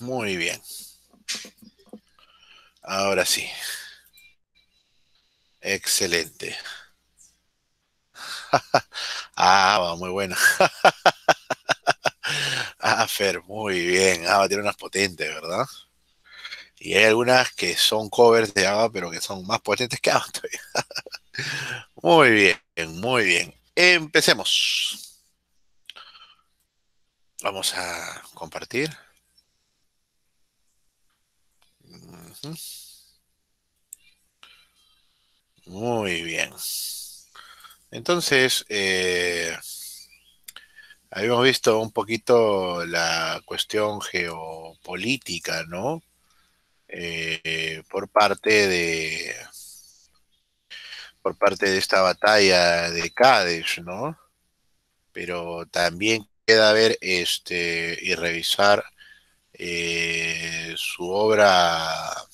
muy bien. Ahora sí. Excelente. ah, muy buena. ah, muy bien. Ah, tiene unas potentes, ¿verdad? Y hay algunas que son covers de ABBA, pero que son más potentes que ABBA muy bien, muy bien. Empecemos. Vamos a compartir. Muy bien. Entonces, eh, habíamos visto un poquito la cuestión geopolítica, ¿no? Eh, por parte de por parte de esta batalla de Cádiz, ¿no? Pero también queda ver este y revisar eh, su obra,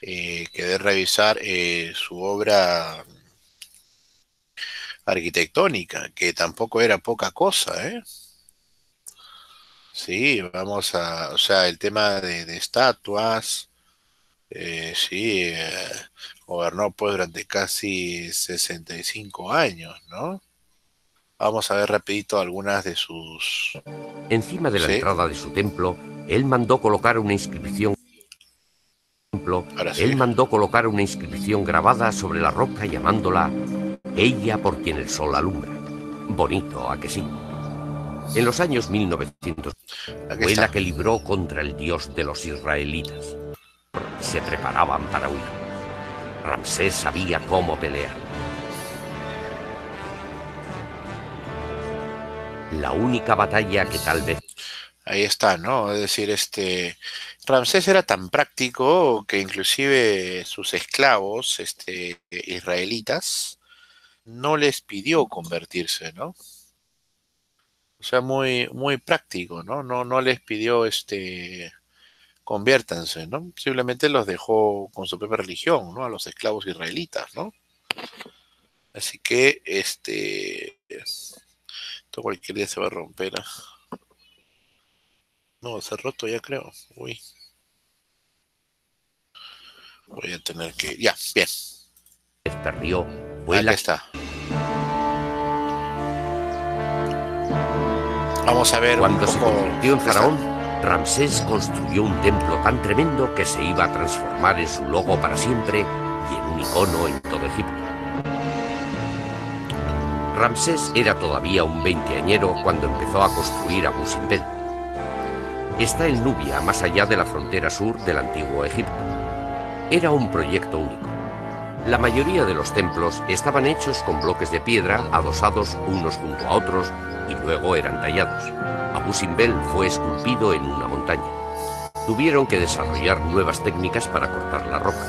eh, quedé revisar eh, su obra arquitectónica, que tampoco era poca cosa, ¿eh? Sí, vamos a, o sea, el tema de, estatuas, eh, sí, gobernó pues durante casi 65 años, ¿no? Vamos a ver rapidito algunas de sus... Encima de la entrada de su templo, él mandó colocar una inscripción él mandó colocar una inscripción grabada sobre la roca llamándola Ella por quien el sol alumbra. Bonito, ¿a que sí? En los años 1900 fue la que libró contra el dios de los israelitas. Se preparaban para huir. Ramsés sabía cómo pelear. La única batalla que tal vez... Ahí está, ¿no? Es decir, este Ramsés era tan práctico que inclusive sus esclavos, este, israelitas, no les pidió convertirse, ¿no? O sea, muy, muy práctico, ¿no? No, no les pidió, este, conviértanse, ¿no? Simplemente los dejó con su propia religión, ¿no? A los esclavos israelitas, ¿no? Así que, este, cualquier día se va a romper. ¿ah? No, se ha roto ya creo. Uy. Voy a tener que... Ya, bien. Perdió. Fue la... está. Vamos a ver Cuando se convirtió en faraón, Ramsés construyó un templo tan tremendo que se iba a transformar en su logo para siempre y en un icono en todo Egipto. Ramsés era todavía un veinteañero cuando empezó a construir Abu Simbel. Está en Nubia, más allá de la frontera sur del antiguo Egipto. Era un proyecto único. La mayoría de los templos estaban hechos con bloques de piedra adosados unos junto a otros y luego eran tallados. Abu Simbel fue esculpido en una montaña. Tuvieron que desarrollar nuevas técnicas para cortar la roca.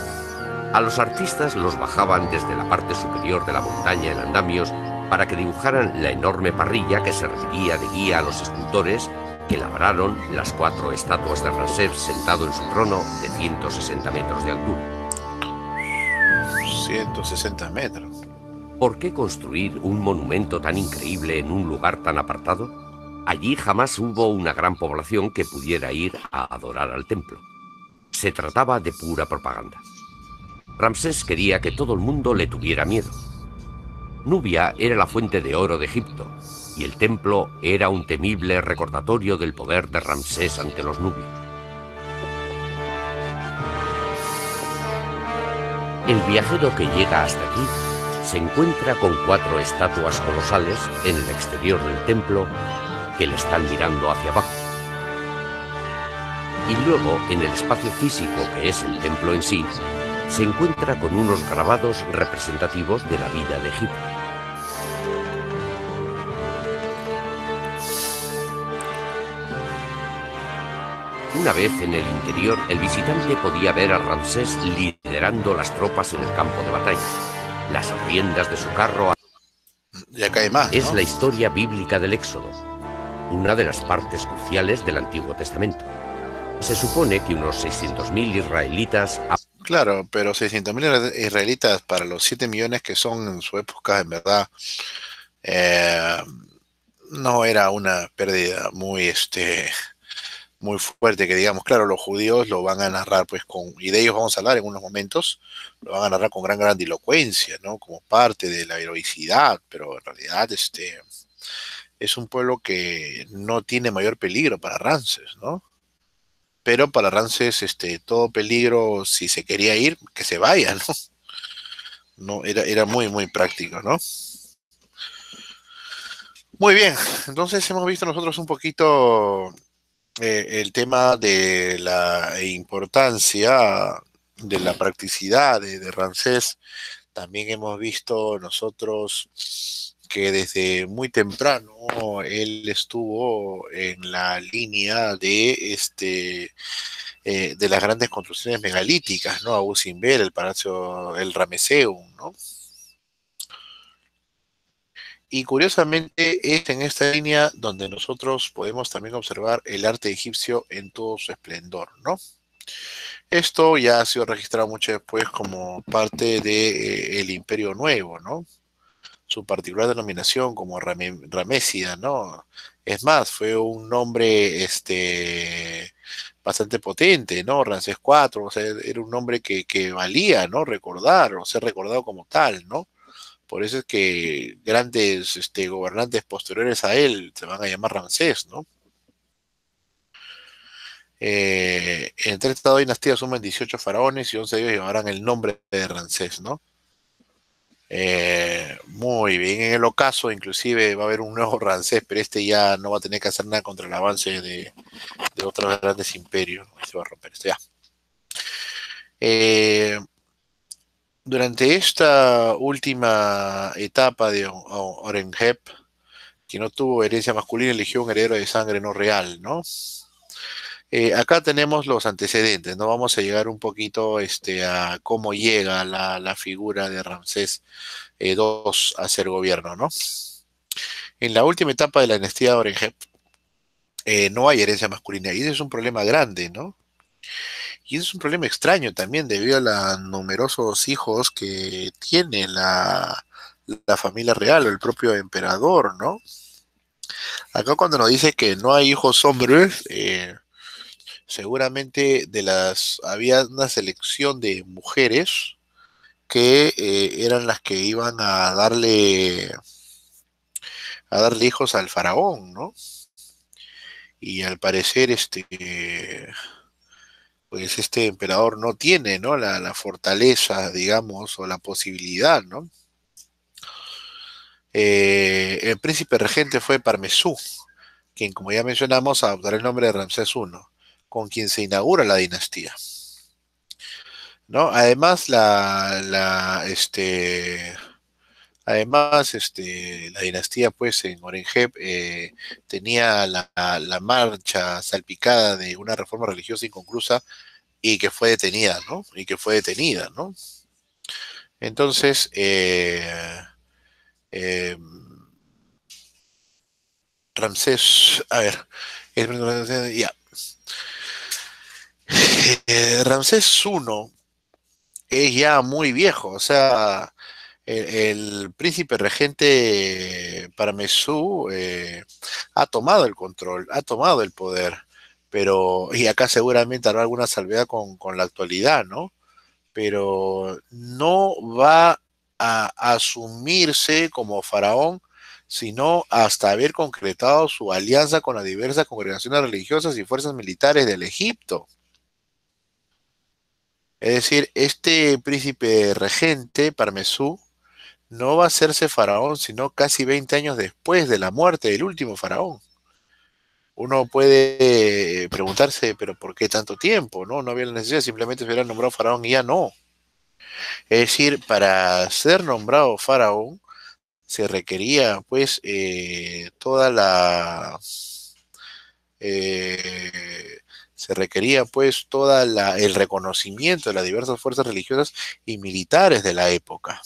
A los artistas los bajaban desde la parte superior de la montaña en andamios para que dibujaran la enorme parrilla que serviría de guía a los escultores que labraron las cuatro estatuas de Ramsés sentado en su trono de 160 metros de altura. 160 metros. ¿Por qué construir un monumento tan increíble en un lugar tan apartado? Allí jamás hubo una gran población que pudiera ir a adorar al templo. Se trataba de pura propaganda. Ramsés quería que todo el mundo le tuviera miedo, Nubia era la fuente de oro de Egipto, y el templo era un temible recordatorio del poder de Ramsés ante los nubios. El viajero que llega hasta aquí se encuentra con cuatro estatuas colosales en el exterior del templo que le están mirando hacia abajo. Y luego, en el espacio físico que es el templo en sí, se encuentra con unos grabados representativos de la vida de Egipto. Una vez en el interior, el visitante podía ver a Ramsés liderando las tropas en el campo de batalla. Las riendas de su carro... Ya cae más, Es la historia bíblica del Éxodo, una de las partes cruciales del Antiguo Testamento. Se supone que unos 600.000 israelitas Claro, pero 600.000 israelitas para los 7 millones que son en su época, en verdad, eh, no era una pérdida muy, este, muy fuerte que digamos, claro, los judíos lo van a narrar pues con, y de ellos vamos a hablar en unos momentos, lo van a narrar con gran grandilocuencia, ¿no? Como parte de la heroicidad, pero en realidad este es un pueblo que no tiene mayor peligro para Ramses, ¿no? Pero para Ramses, este, todo peligro, si se quería ir, que se vaya, ¿no? No, era, era muy, muy práctico, ¿no? Muy bien, entonces hemos visto nosotros un poquito eh, el tema de la importancia de la practicidad de, Ramsés. También hemos visto nosotros que desde muy temprano él estuvo en la línea de este eh, de las grandes construcciones megalíticas, ¿no? Abu Simbel, el Palacio, el Rameseum, ¿no? Y curiosamente es en esta línea donde nosotros podemos también observar el arte egipcio en todo su esplendor, ¿no? Esto ya ha sido registrado mucho después como parte del de, eh, Imperio Nuevo, ¿no? Su particular denominación como Ramésida, ¿no? Es más, fue un nombre este, bastante potente, ¿no? Ramsés IV, o sea, era un nombre que, que valía, ¿no? Recordar o ser recordado como tal, ¿no? Por eso es que grandes este, gobernantes posteriores a él se van a llamar Ramsés, ¿no? Eh, entre esta dinastía suman 18 faraones y 11 de ellos llevarán el nombre de Ramsés, ¿no? Eh, muy bien, en el ocaso inclusive va a haber un nuevo Ramsés, pero este ya no va a tener que hacer nada contra el avance de, otros grandes imperios. Se va a romper esto ya. Eh, durante esta última etapa de Orenhep, que no tuvo herencia masculina, eligió un heredero de sangre no real, ¿no? Eh, acá tenemos los antecedentes, ¿no? Vamos a llegar un poquito este, a cómo llega la, figura de Ramsés II eh, a ser gobierno, ¿no? En la última etapa de la dinastía de Orenhep, eh, no hay herencia masculina, y ese es un problema grande, ¿no? Y es un problema extraño también debido a los numerosos hijos que tiene la, familia real o el propio emperador, ¿no? Acá cuando nos dice que no hay hijos hombres, eh, seguramente de las había una selección de mujeres que eh, eran las que iban a darle a darle hijos al faraón, ¿no? Y al parecer este pues este emperador no tiene, ¿no? La, fortaleza, digamos, o la posibilidad, ¿no? Eh, el príncipe regente fue Parmesú, quien, como ya mencionamos, adoptará el nombre de Ramsés I, con quien se inaugura la dinastía. ¿No? Además, la, la este, Además, este, la dinastía, pues, en Orenjeb eh, tenía la, marcha salpicada de una reforma religiosa inconclusa y que fue detenida, ¿no? Y que fue detenida, ¿no? Entonces, eh, eh, Ramsés, a ver. Ramsés I es ya muy viejo, o sea, el, príncipe regente Paramesú eh, ha tomado el control, ha tomado el poder, pero, y acá seguramente habrá alguna salvedad con, la actualidad, ¿no? Pero no va a asumirse como faraón, sino hasta haber concretado su alianza con las diversas congregaciones religiosas y fuerzas militares del Egipto. Es decir, este príncipe regente, Parmesú, no va a hacerse faraón sino casi 20 años después de la muerte del último faraón. Uno puede preguntarse, pero ¿por qué tanto tiempo? No, no había la necesidad, simplemente se hubiera nombrado faraón y ya no. Es decir, para ser nombrado faraón se requería pues eh, toda la... Eh, se requería pues toda el reconocimiento de las diversas fuerzas religiosas y militares de la época.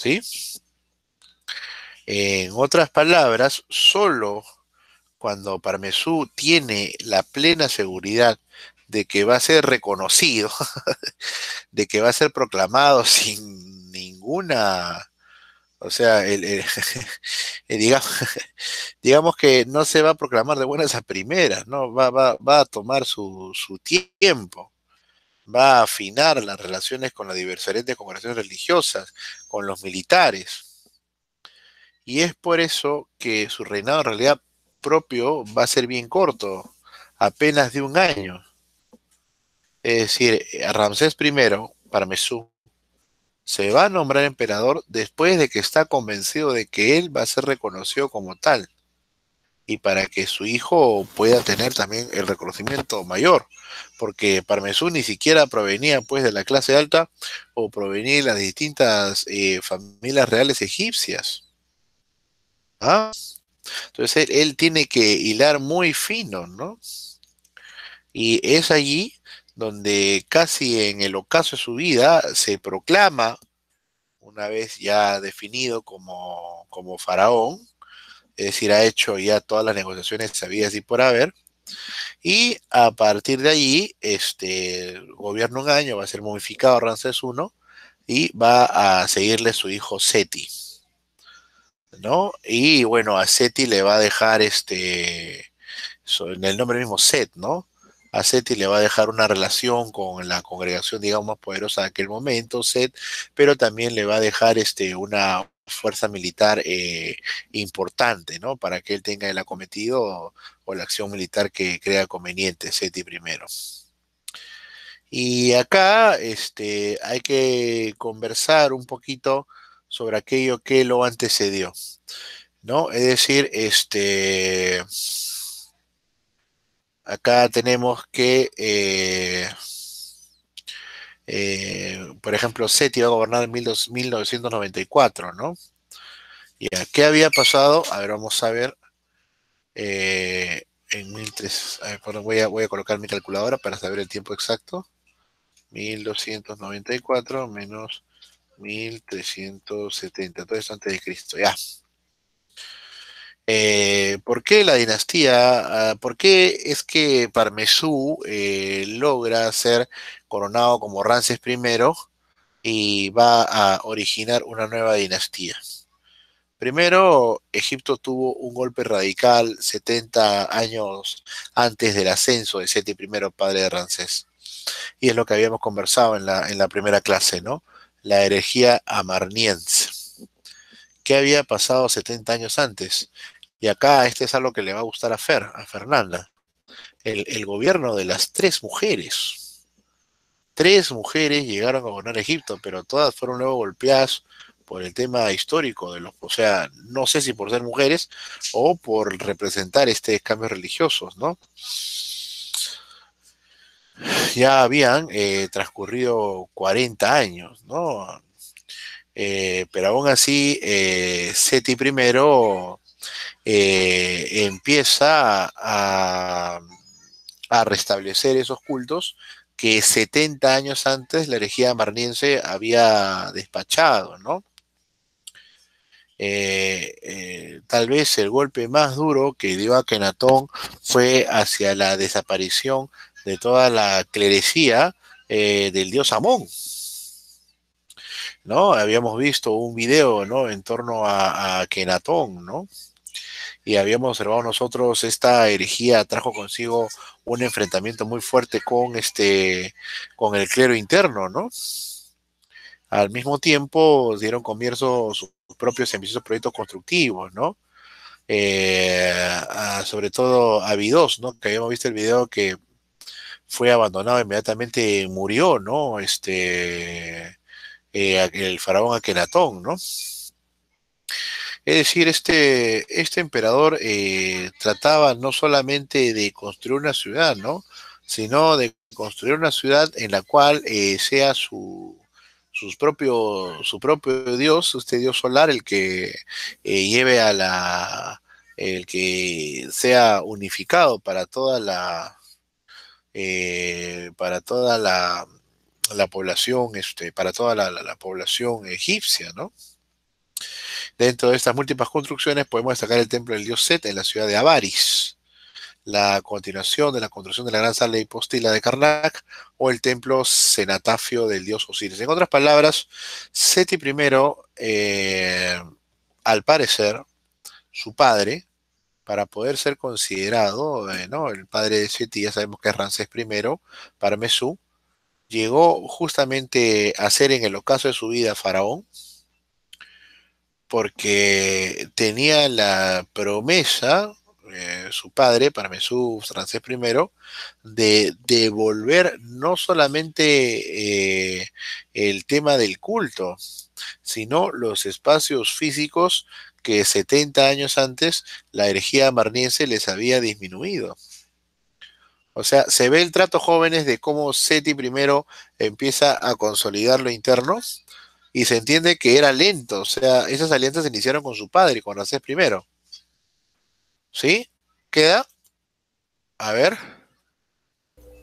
¿Sí? En otras palabras, solo cuando Parmesú tiene la plena seguridad de que va a ser reconocido, de que va a ser proclamado sin ninguna O sea, digamos, digamos, que no se va a proclamar de buenas a primeras, ¿no? Va, a tomar su, tiempo, va a afinar las relaciones con las diferentes congregaciones religiosas, con los militares. Y es por eso que su reinado en realidad propio va a ser bien corto, apenas de un año. Es decir, Ramsés I, para Mesú, se va a nombrar emperador después de que está convencido de que él va a ser reconocido como tal y para que su hijo pueda tener también el reconocimiento mayor, porque Parmesú ni siquiera provenía pues de la clase alta o provenía de las distintas eh, familias reales egipcias. ¿Ah? Entonces él, tiene que hilar muy fino, ¿no? Y es allí donde casi en el ocaso de su vida se proclama, una vez ya definido como, como faraón, es decir, ha hecho ya todas las negociaciones sabidas y por haber, y a partir de allí, este, gobierna un año, va a ser modificado Ramsés I, y va a seguirle su hijo Seti. ¿No? Y bueno, a Seti le va a dejar este, en el nombre mismo Set, ¿no? a Seti le va a dejar una relación con la congregación, digamos, más poderosa de aquel momento, Set, pero también le va a dejar este, una fuerza militar eh, importante, ¿no? Para que él tenga el acometido o, la acción militar que crea conveniente, Seti primero. Y acá este, hay que conversar un poquito sobre aquello que lo antecedió, ¿no? Es decir, este acá tenemos que, eh, eh, por ejemplo, Seti va a gobernar en 1994, ¿no? ¿Y qué había pasado? A ver, vamos a ver. Eh, en 1300, voy, a, voy a colocar mi calculadora para saber el tiempo exacto. 1294 menos 1370, todo esto antes de Cristo, ya. Eh, ¿Por qué la dinastía? Ah, ¿Por qué es que Parmesú eh, logra ser coronado como Ramses I y va a originar una nueva dinastía? Primero, Egipto tuvo un golpe radical 70 años antes del ascenso de Seti I, padre de Ramsés. Y es lo que habíamos conversado en la, en la primera clase, ¿no? La herejía amarniense. ¿Qué había pasado 70 años antes? Y acá este es algo que le va a gustar a a Fernanda. El, gobierno de las tres mujeres. Tres mujeres llegaron a gobernar Egipto, pero todas fueron luego golpeadas por el tema histórico de los, o sea, no sé si por ser mujeres o por representar este cambios religiosos, ¿no? Ya habían eh, transcurrido 40 años, ¿no? Eh, pero aún así, eh, Seti I eh, empieza a, restablecer esos cultos que 70 años antes la herejía marniense había despachado, ¿no? Eh, eh, tal vez el golpe más duro que dio a Kenatón fue hacia la desaparición de toda la clerecía del dios Amón. ¿No? Habíamos visto un video, ¿no? En torno a, a ¿no? Y habíamos observado nosotros esta herejía trajo consigo un enfrentamiento muy fuerte con este con el clero interno, ¿no? Al mismo tiempo dieron comienzo sus propios ambiciosos proyectos constructivos, ¿no? Eh, sobre todo a Vidos, ¿no? Que habíamos visto el video que fue abandonado inmediatamente murió, ¿no? Este eh, el faraón Akenatón, ¿no? Es decir, este, este emperador eh, trataba no solamente de construir una ciudad, ¿no? Sino de construir una ciudad en la cual eh, sea su, sus propio, su propio dios, este dios solar, el que eh, lleve a la, el que sea unificado para toda la, para toda la, la población, este, para toda la, la población egipcia, ¿no? Dentro de estas múltiples construcciones podemos destacar el templo del dios Set en la ciudad de Avaris, la continuación de la construcción de la gran sala de hipostila de Karnak o el templo cenatafio del dios Osiris. En otras palabras, Seti I, eh, al parecer, su padre, para poder ser considerado, eh, ¿no? el padre de Seti, ya sabemos que es Ramsés I, para Mesú, llegó justamente a ser en el ocaso de su vida faraón, porque tenía la promesa, eh, su padre, Parmesú Francés I, de devolver no solamente eh, el tema del culto, sino los espacios físicos que 70 años antes la herejía marniense les había disminuido. O sea, se ve el trato jóvenes de cómo Seti primero empieza a consolidar lo interno y se entiende que era lento. O sea, esas alianzas se iniciaron con su padre, con Ramsés primero. ¿Sí? ¿Queda? A ver.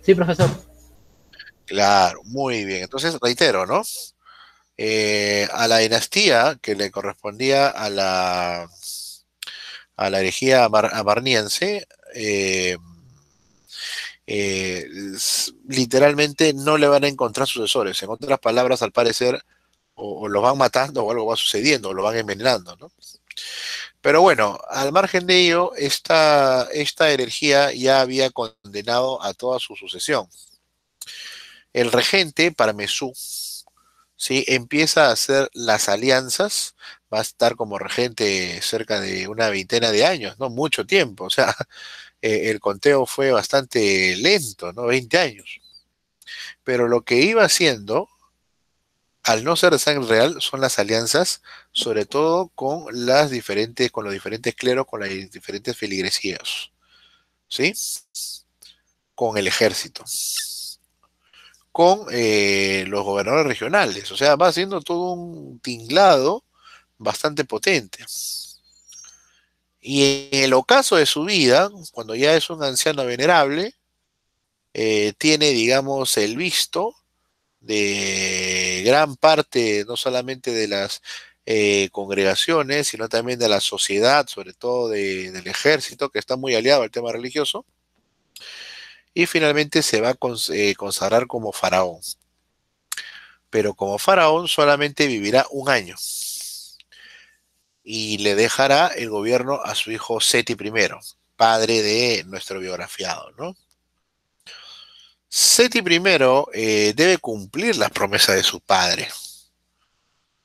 Sí, profesor. Claro, muy bien. Entonces, reitero, ¿no? Eh, a la dinastía que le correspondía a la, a la herejía amarniense, eh, eh, literalmente no le van a encontrar sucesores. En otras palabras, al parecer, o, lo van matando o algo va sucediendo, o lo van envenenando, ¿no? Pero bueno, al margen de ello, esta, esta energía ya había condenado a toda su sucesión. El regente, Parmesú, ¿sí? empieza a hacer las alianzas, va a estar como regente cerca de una veintena de años, ¿no? Mucho tiempo, o sea, eh, el conteo fue bastante lento, ¿no? 20 años. Pero lo que iba haciendo, al no ser sangre real, son las alianzas, sobre todo con las diferentes, con los diferentes cleros, con las diferentes feligresías, ¿sí? Con el ejército, con eh, los gobernadores regionales, o sea, va haciendo todo un tinglado bastante potente. Y en el ocaso de su vida, cuando ya es un anciano venerable, eh, tiene, digamos, el visto de gran parte, no solamente de las eh, congregaciones, sino también de la sociedad, sobre todo del ejército, que está muy aliado al tema religioso. Y finalmente se va a eh, consagrar como faraón. Pero como faraón solamente vivirá un año y le dejará el gobierno a su hijo Seti I, padre de nuestro biografiado, ¿no? Seti I eh, debe cumplir las promesas de su padre.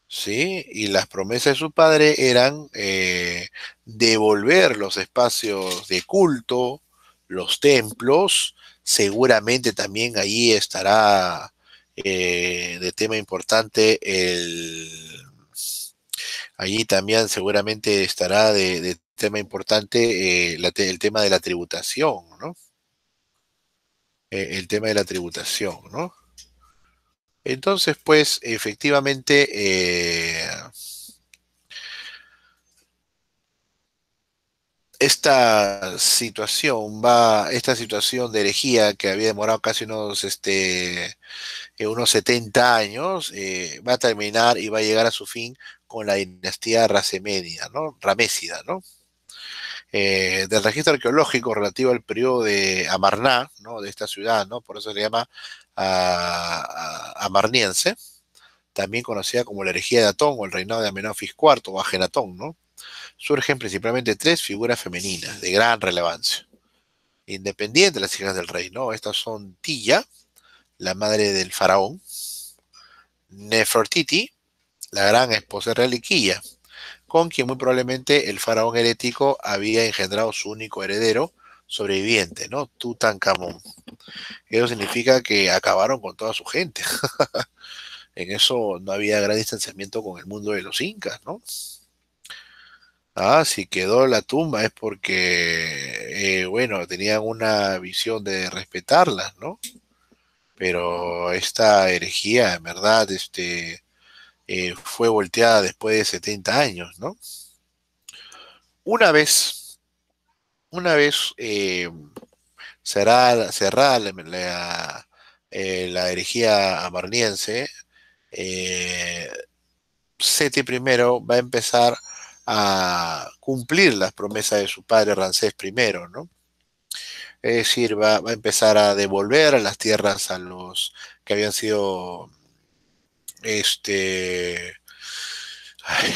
¿Sí? Y las promesas de su padre eran eh, devolver los espacios de culto, los templos, seguramente también allí estará eh, de tema importante el, Allí también seguramente estará de, tema importante eh, el tema de la tributación. Eh, el tema de la tributación, ¿no? Entonces, pues, efectivamente, eh, esta situación va, esta situación de herejía que había demorado casi unos, este, unos 70 años, va a terminar y va a llegar a su fin con la dinastía Racemedia, ¿no? Ramésida, ¿no? Eh, del registro arqueológico relativo al periodo de Amarná. De esta ciudad. Por eso se llama Amarniense, también conocida como la herejía de Atón o el reinado de Amenofis IV o Agenatón, ¿no? Surgen principalmente tres figuras femeninas de gran relevancia, independientes de las hijas del rey, ¿no? Estas son Tilla, la madre del faraón, Nefertiti, la gran esposa reliquilla, con quien muy probablemente el faraón herético había engendrado su único heredero sobreviviente, ¿no? Tutankamón. Eso significa que acabaron con toda su gente. en eso no había gran distanciamiento con el mundo de los incas, ¿no? Ah, si quedó la tumba es porque, eh, bueno, tenían una visión de respetarlas, ¿no? Pero esta herejía, en verdad, este, eh, fue volteada después de 70 años, ¿no? Una vez, una vez eh, cerrada, la, eh, la, herejía amarniense, Seti I va a empezar a cumplir las promesas de su padre Ramsés I, ¿no? Es decir, va, va a empezar a devolver las tierras a los que habían sido, este,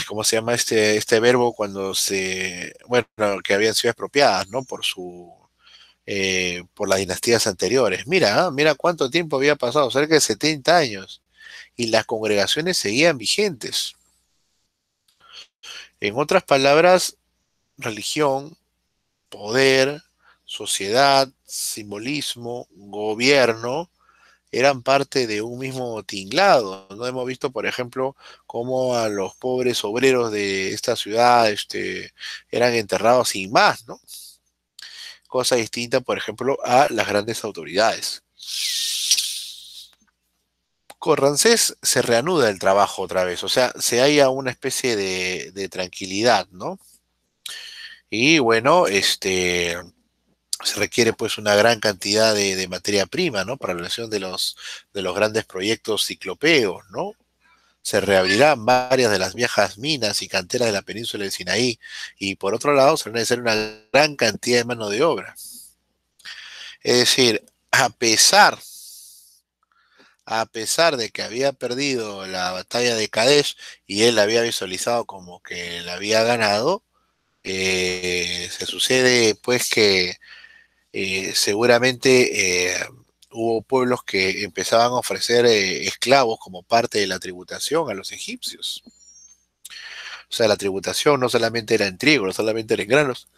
¿cómo se llama este, este verbo cuando se, bueno, que habían sido expropiadas, ¿no? Por su, eh, por las dinastías anteriores. Mira, ¿ah? mira cuánto tiempo había pasado, cerca de 70 años, y las congregaciones seguían vigentes. En otras palabras, religión, poder, sociedad, simbolismo, gobierno, eran parte de un mismo tinglado. No hemos visto, por ejemplo, cómo a los pobres obreros de esta ciudad este, eran enterrados sin más, ¿no? Cosa distinta, por ejemplo, a las grandes autoridades. Con Rancés se reanuda el trabajo otra vez, o sea, se halla una especie de, de tranquilidad, ¿no? Y bueno, este, se requiere pues una gran cantidad de, materia prima, ¿no? Para la realización de los, de los grandes proyectos ciclopeos, ¿no? Se reabrirán varias de las viejas minas y canteras de la península del Sinaí y por otro lado se va a necesitar una gran cantidad de mano de obra. Es decir, a pesar, a pesar de que había perdido la batalla de Kadesh y él la había visualizado como que la había ganado, eh, se sucede pues que eh, seguramente eh, hubo pueblos que empezaban a ofrecer eh, esclavos como parte de la tributación a los egipcios. O sea, la tributación no solamente era en trigo, no solamente era en granos,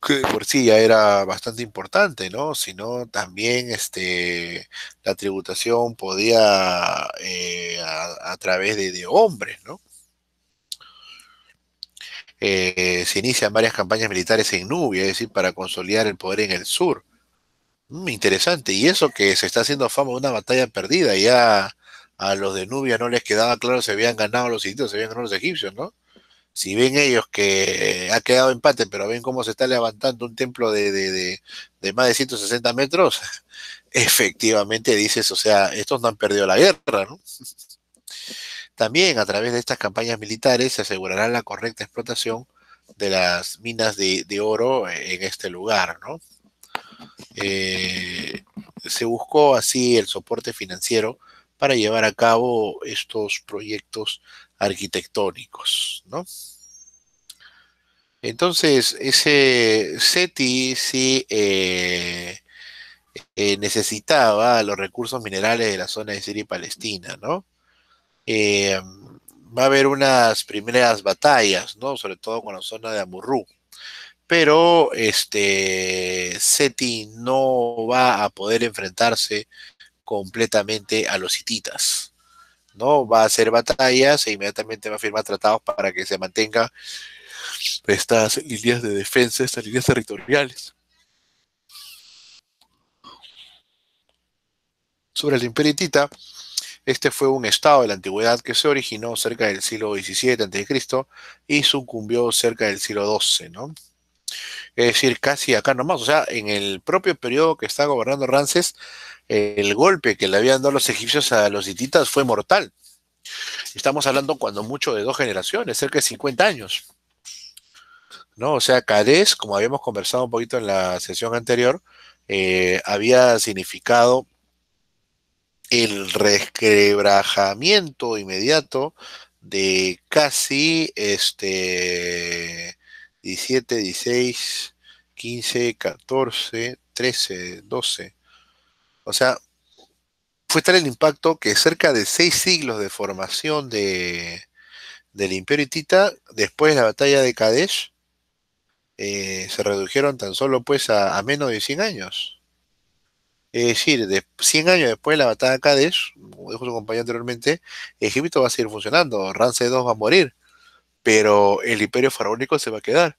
que por sí ya era bastante importante, ¿no? Sino también este, la tributación podía a, a, través de, de hombres, ¿no? Eh, se inician varias campañas militares en Nubia, es decir, para consolidar el poder en el sur. Mm, interesante. Y eso que se está haciendo fama de una batalla perdida, ya a los de Nubia no les quedaba claro si habían ganado los sitios, si habían ganado los egipcios, ¿no? Si ven ellos que ha quedado empate, pero ven cómo se está levantando un templo de, de, de, de más de 160 metros, efectivamente dices, o sea, estos no han perdido la guerra, ¿no? También a través de estas campañas militares se asegurará la correcta explotación de las minas de, oro en este lugar, ¿no? Eh, se buscó así el soporte financiero para llevar a cabo estos proyectos arquitectónicos, ¿no? Entonces, ese SETI sí eh, eh, necesitaba los recursos minerales de la zona de Siria y Palestina, ¿no? Eh, va a haber unas primeras batallas, ¿no? Sobre todo con la zona de Amurru. Pero este Seti no va a poder enfrentarse completamente a los hititas. ¿no? Va a hacer batallas e inmediatamente va a firmar tratados para que se mantenga estas líneas de defensa, estas líneas territoriales. Sobre el imperio hitita, este fue un estado de la antigüedad que se originó cerca del siglo XVII a.C. y sucumbió cerca del siglo XII, ¿no? Es decir, casi acá nomás, o sea, en el propio periodo que está gobernando Ramses, el golpe que le habían dado los egipcios a los hititas fue mortal. Estamos hablando cuando mucho de dos generaciones, cerca de 50 años. ¿No? O sea, Cades, como habíamos conversado un poquito en la sesión anterior, eh, había significado el resquebrajamiento inmediato de casi este 17, 16, 15, 14, 13, 12. O sea, fue tal el impacto que cerca de seis siglos de formación de, del Imperio Hitita, después de la batalla de Kadesh, eh, se redujeron tan solo pues a, a menos de 100 años. Es decir, de 100 años después de la batalla de Kadesh, como dijo su compañero anteriormente, Egipto va a seguir funcionando, Ramsey II va a morir, pero el imperio faraónico se va a quedar.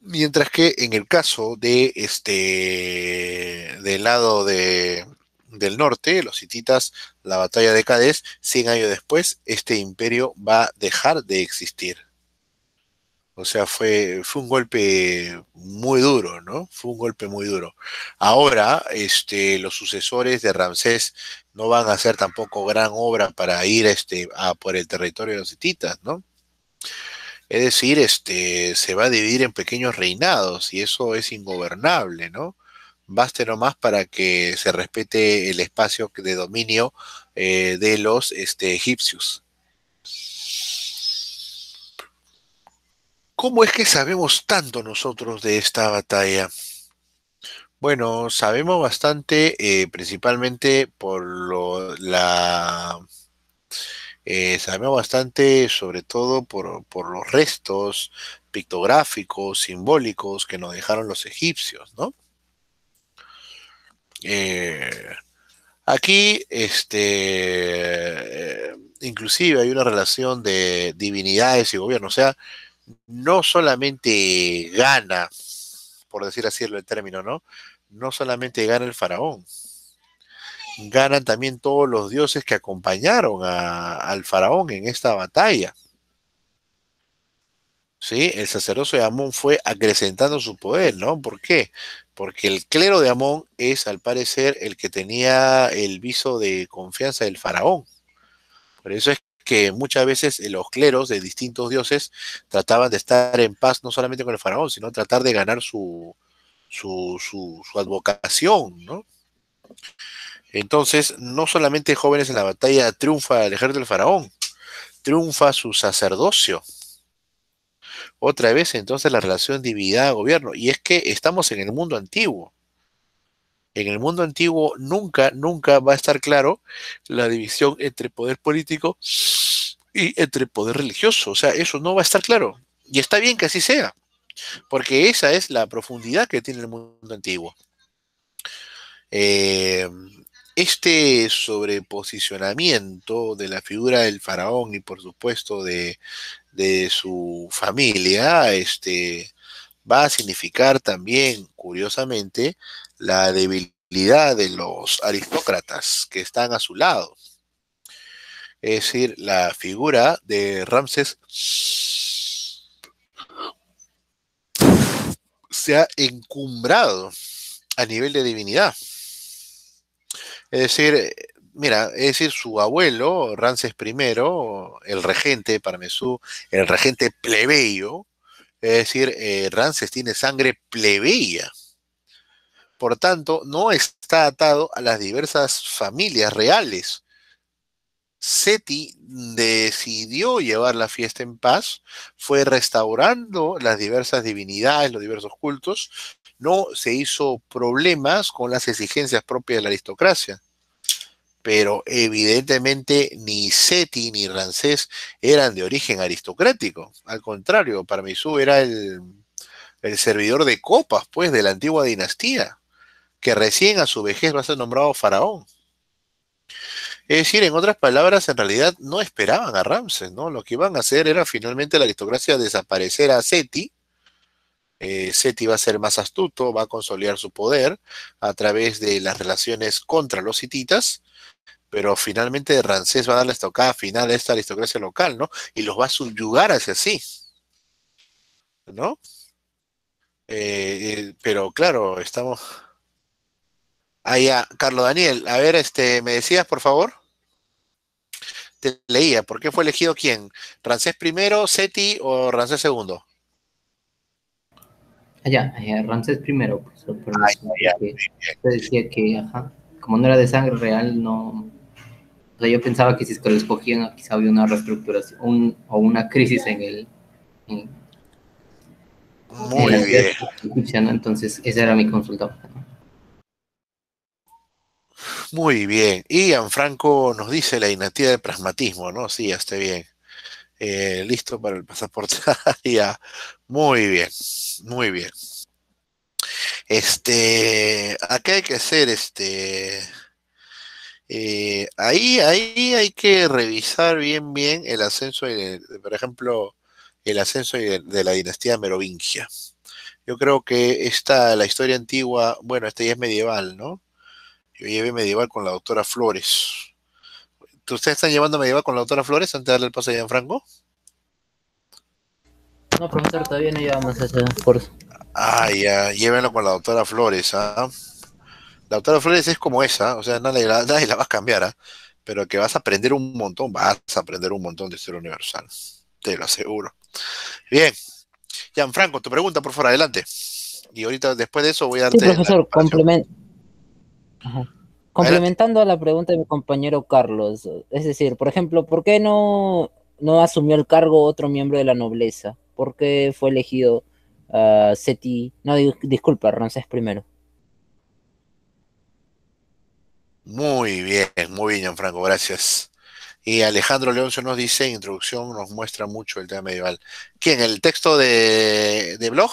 Mientras que en el caso de este del lado de, del norte, los hititas, la batalla de Kadesh, 100 años después, este imperio va a dejar de existir. O sea, fue, fue un golpe muy duro, ¿no? Fue un golpe muy duro. Ahora, este, los sucesores de Ramsés no van a hacer tampoco gran obra para ir este, a por el territorio de los hititas, ¿no? Es decir, este, se va a dividir en pequeños reinados y eso es ingobernable, ¿no? Baste nomás para que se respete el espacio de dominio eh, de los este, egipcios. ¿Cómo es que sabemos tanto nosotros de esta batalla? Bueno, sabemos bastante, eh, principalmente por lo, la... Eh, sabemos bastante, sobre todo por, por, los restos pictográficos, simbólicos que nos dejaron los egipcios, ¿no? Eh, aquí, este, inclusive hay una relación de divinidades y gobierno, o sea, no solamente gana, por decir así el término, ¿no? No solamente gana el faraón, ganan también todos los dioses que acompañaron a, al faraón en esta batalla. ¿Sí? El sacerdocio de Amón fue acrecentando su poder, ¿no? ¿Por qué? Porque el clero de Amón es, al parecer, el que tenía el viso de confianza del faraón. Por eso es que muchas veces eh, los cleros de distintos dioses trataban de estar en paz no solamente con el faraón, sino tratar de ganar su, su, su, advocación, ¿no? Entonces, no solamente jóvenes en la batalla triunfa el ejército del faraón, triunfa su sacerdocio. Otra vez, entonces, la relación divinidad-gobierno. Y es que estamos en el mundo antiguo en el mundo antiguo nunca, nunca va a estar claro la división entre poder político y entre poder religioso. O sea, eso no va a estar claro. Y está bien que así sea, porque esa es la profundidad que tiene el mundo antiguo. Eh, este sobreposicionamiento de la figura del faraón y por supuesto de, de su familia, este, va a significar también, curiosamente, la debilidad de los aristócratas que están a su lado. Es decir, la figura de Ramses se ha encumbrado a nivel de divinidad. Es decir, mira, es decir, su abuelo, Ramses I, el regente Parmesú, el regente plebeyo, es decir, eh, Ramses tiene sangre plebeya. Por tanto, no está atado a las diversas familias reales. Seti decidió llevar la fiesta en paz, fue restaurando las diversas divinidades, los diversos cultos, no se hizo problemas con las exigencias propias de la aristocracia. Pero evidentemente ni Seti ni Ramsés eran de origen aristocrático. Al contrario, Parmisú era el, el servidor de copas, pues, de la antigua dinastía que recién a su vejez va a ser nombrado faraón. Es decir, en otras palabras, en realidad no esperaban a Ramses, ¿no? Lo que iban a hacer era finalmente la aristocracia desaparecer a Seti. Eh, Seti va a ser más astuto, va a consolidar su poder a través de las relaciones contra los hititas, pero finalmente Ramsés va a dar la estocada final a esta aristocracia local, ¿no? Y los va a subyugar hacia sí, ¿no? Eh, eh, pero claro, estamos Ah, ya, Carlos Daniel, a ver, este, ¿me decías, por favor? Te leía, ¿por qué fue elegido quién? ¿Rancés primero, Seti o Rancés segundo? Allá, allá Rancés primero. Pues, ah, decía que, ajá, como no era de sangre real, no... O sea, yo pensaba que si es que lo escogían, quizá había una reestructuración o una crisis en el... Muy bien. Entonces, esa era mi consulta. Muy bien. Y Gianfranco nos dice la dinastía del pragmatismo, ¿no? Sí, ya está bien. Eh, listo para el pasaporte. ya. Muy bien, muy bien. Este, acá hay que hacer este. Eh, ahí, ahí hay que revisar bien, bien el ascenso, de, por ejemplo, el ascenso de, de, la dinastía merovingia. Yo creo que esta, la historia antigua, bueno, esta ya es medieval, ¿no? Yo llevé medieval con la doctora Flores. ¿Ustedes están llevando medieval con la doctora Flores antes de darle el paso a Gianfranco? No, profesor, todavía no llevamos ese curso. Ah, ya, llévenlo con la doctora Flores, ¿ah? La doctora Flores es como esa, o sea, nadie la, nadie la va a cambiar, ¿ah? Pero que vas a aprender un montón, vas a aprender un montón de historia universal, te lo aseguro. Bien. Gianfranco, tu pregunta, por favor, adelante. Y ahorita, después de eso, voy a darte. Sí, profesor, complementando a la pregunta de mi compañero Carlos, es decir, por ejemplo, ¿por qué no, no asumió el cargo otro miembro de la nobleza? ¿Por qué fue elegido uh, Seti? No, disculpa, Ramsés primero. Muy bien, muy bien, Gianfranco, gracias. Y Alejandro Leoncio nos dice, introducción nos muestra mucho el tema medieval. ¿Quién? ¿El texto de, blog?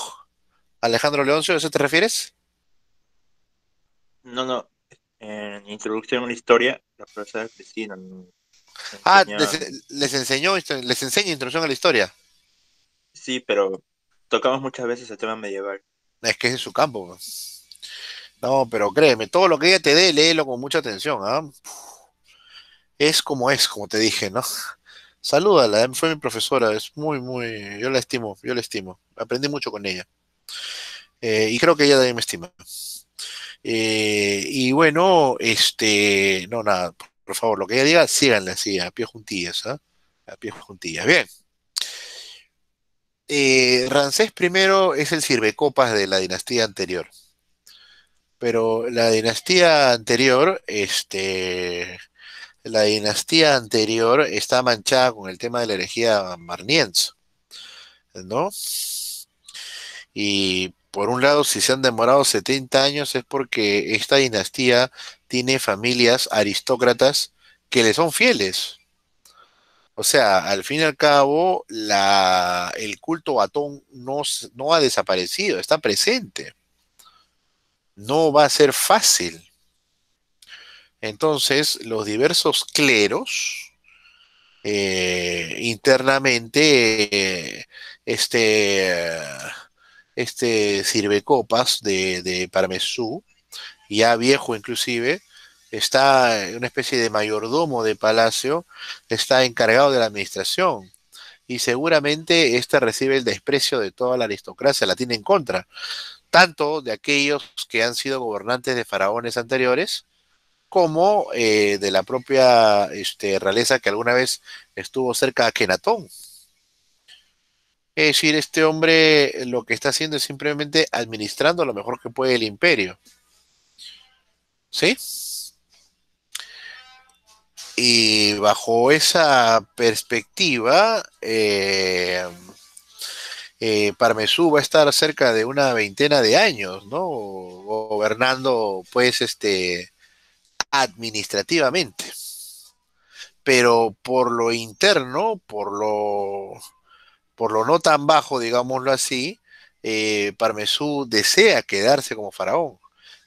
Alejandro Leoncio, ¿a eso te refieres? No, no. En introducción a la historia, la profesora Cristina. Ah, les, enseñó, les enseña introducción a la historia. Sí, pero tocamos muchas veces el tema medieval. Es que es su campo. No, pero créeme, todo lo que ella te dé, léelo con mucha atención. ¿ah? es como es, como te dije, ¿no? Salúdala, fue mi profesora, es muy, muy, yo la estimo, yo la estimo, aprendí mucho con ella. Eh, y creo que ella también me estima. Eh, y bueno, este, no, nada, por favor, lo que ella diga, síganle así, a pie juntillas, ¿ah? A pie juntillas. Bien. Eh, Ramsés I es el sirvecopas de la dinastía anterior. Pero la dinastía anterior, este, la dinastía anterior está manchada con el tema de la herejía marniense, ¿no? Y por un lado, si se han demorado 70 años es porque esta dinastía tiene familias aristócratas que le son fieles. O sea, al fin y al cabo, la, el culto batón no, no ha desaparecido, está presente. No va a ser fácil entonces, los diversos cleros eh, internamente, eh, este, este sirve copas de, de Parmesú, ya viejo inclusive, está una especie de mayordomo de palacio, está encargado de la administración. Y seguramente este recibe el desprecio de toda la aristocracia, la tiene en contra, tanto de aquellos que han sido gobernantes de faraones anteriores, como eh, de la propia este, realeza que alguna vez estuvo cerca de Kenatón. Es decir, este hombre lo que está haciendo es simplemente administrando lo mejor que puede el imperio. ¿Sí? Y bajo esa perspectiva, eh, eh, Parmesú va a estar cerca de una veintena de años, ¿no? Gobernando, pues, este, administrativamente. Pero por lo interno, por lo, por lo no tan bajo, digámoslo así, eh, Parmesú desea quedarse como faraón,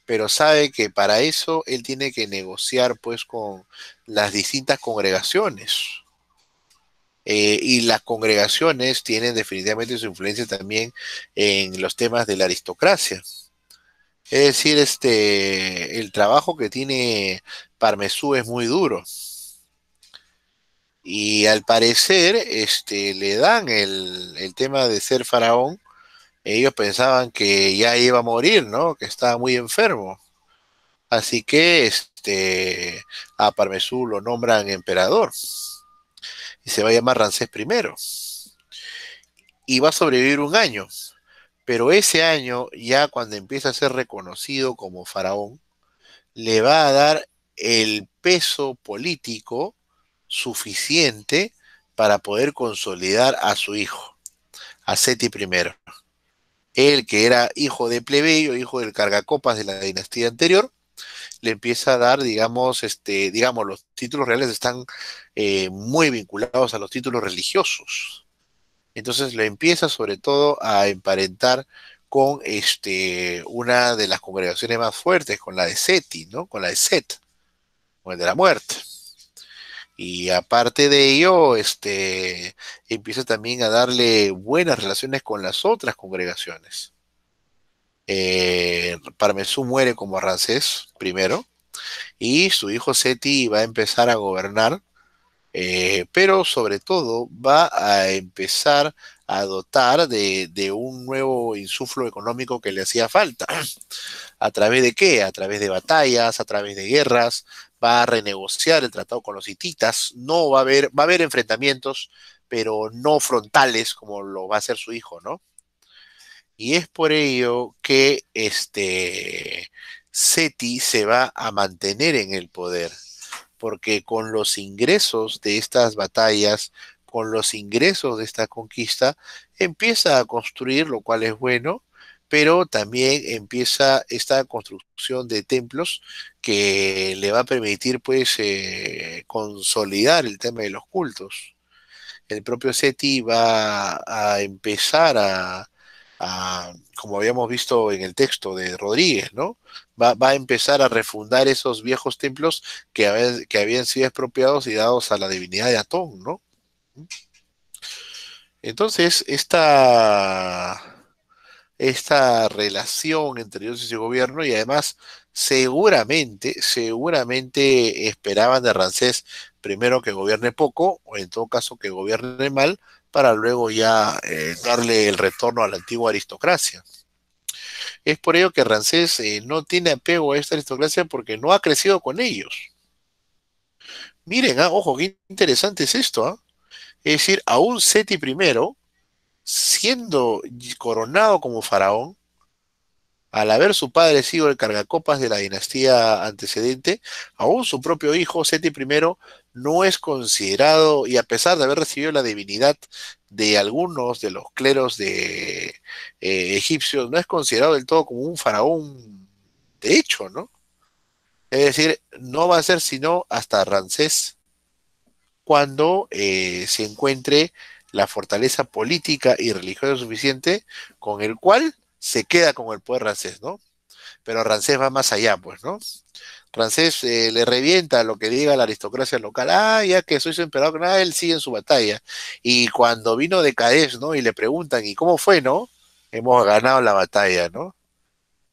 pero sabe que para eso él tiene que negociar pues con las distintas congregaciones. Eh, y las congregaciones tienen definitivamente su influencia también en los temas de la aristocracia. Es decir, este, el trabajo que tiene Parmesú es muy duro. Y al parecer, este, le dan el, tema de ser faraón. Ellos pensaban que ya iba a morir, ¿no? Que estaba muy enfermo. Así que este, a Parmesú lo nombran emperador. Y se va a llamar Ramsés I. Y va a sobrevivir un año. Pero ese año, ya cuando empieza a ser reconocido como faraón, le va a dar el peso político suficiente para poder consolidar a su hijo, a Seti I. Él, que era hijo de plebeyo, hijo del cargacopas de la dinastía anterior, le empieza a dar, digamos, este, digamos, los títulos reales están eh, muy vinculados a los títulos religiosos. Entonces lo empieza sobre todo a emparentar con este, una de las congregaciones más fuertes, con la de Seti, ¿no? Con la de Set, con el de la muerte. Y aparte de ello, este, empieza también a darle buenas relaciones con las otras congregaciones. Eh, Parmesú muere como Ramsés primero, y su hijo Seti va a empezar a gobernar eh, pero sobre todo va a empezar a dotar de, un nuevo insuflo económico que le hacía falta. ¿A través de qué? A través de batallas, a través de guerras, va a renegociar el tratado con los hititas, no va a haber, va a haber enfrentamientos, pero no frontales como lo va a hacer su hijo, ¿no? Y es por ello que este Seti se va a mantener en el poder, porque con los ingresos de estas batallas, con los ingresos de esta conquista, empieza a construir, lo cual es bueno, pero también empieza esta construcción de templos que le va a permitir pues eh, consolidar el tema de los cultos. El propio Seti va a empezar a, como habíamos visto en el texto de Rodríguez, ¿no? Va, a empezar a refundar esos viejos templos que, que habían sido expropiados y dados a la divinidad de Atón, ¿no? Entonces, esta esta relación entre dioses y gobierno y además seguramente, seguramente esperaban de Rancés primero que gobierne poco o en todo caso que gobierne mal para luego ya eh, darle el retorno a la antigua aristocracia. Es por ello que Rancés eh, no tiene apego a esta aristocracia porque no ha crecido con ellos. Miren, ah, ojo, qué interesante es esto. ¿ah? Es decir, aún Seti primero siendo coronado como faraón, al haber su padre sido el cargacopas de la dinastía antecedente, aún su propio hijo, Seti I, no es considerado, y a pesar de haber recibido la divinidad de algunos de los cleros de eh, egipcios, no es considerado del todo como un faraón de hecho, ¿no? Es decir, no va a ser sino hasta Ramsés cuando eh, se encuentre la fortaleza política y religiosa suficiente con el cual se queda con el poder Rancés, ¿no? Pero Rancés va más allá, pues, ¿no? Rancés eh, le revienta lo que diga la aristocracia local, ah, ya que soy emperador, nada, él sigue en su batalla. Y cuando vino de Cádiz, ¿no? Y le preguntan, ¿y cómo fue, no? Hemos ganado la batalla, ¿no?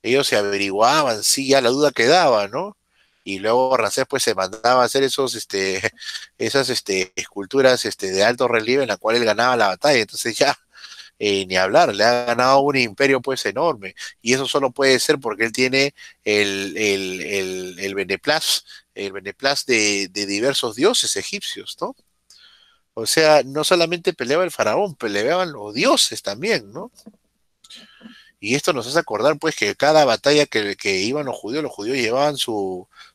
Ellos se averiguaban, sí, ya la duda quedaba, ¿no? Y luego Rancés pues se mandaba a hacer esos, este, esas este, esculturas este, de alto relieve en la cual él ganaba la batalla, entonces ya eh, ni hablar, le ha ganado un imperio pues enorme, y eso solo puede ser porque él tiene el, el, el, el el de, de diversos dioses egipcios, ¿no? O sea, no solamente peleaba el faraón, peleaban los dioses también, ¿no? Y esto nos hace acordar, pues, que cada batalla que, iban los judíos, los judíos llevaban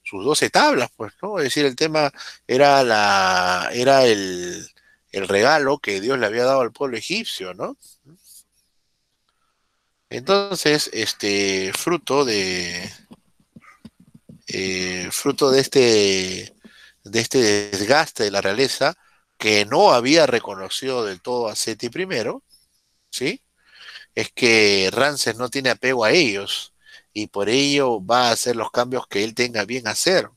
sus doce tablas, pues, ¿no? Es decir, el tema era la, era el, regalo que Dios le había dado al pueblo egipcio, ¿no? Entonces, este, fruto de, eh, fruto de este, de este desgaste de la realeza, que no había reconocido del todo a Seti I, ¿sí? es que Rances no tiene apego a ellos y por ello va a hacer los cambios que él tenga bien hacer.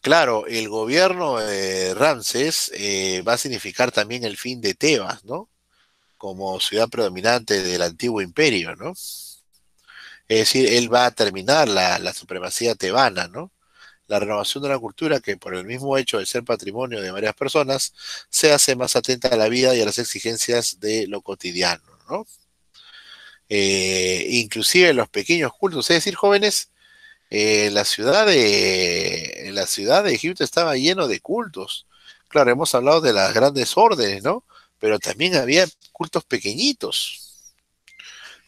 Claro, el gobierno de Ramses eh, va a significar también el fin de Tebas, ¿no? Como ciudad predominante del antiguo imperio, ¿no? Es decir, él va a terminar la, la supremacía tebana, ¿no? la renovación de una cultura que por el mismo hecho de ser patrimonio de varias personas se hace más atenta a la vida y a las exigencias de lo cotidiano, ¿no? Eh, inclusive los pequeños cultos, es decir, jóvenes, eh, la ciudad de la ciudad de Egipto estaba lleno de cultos. Claro, hemos hablado de las grandes órdenes, ¿no? Pero también había cultos pequeñitos,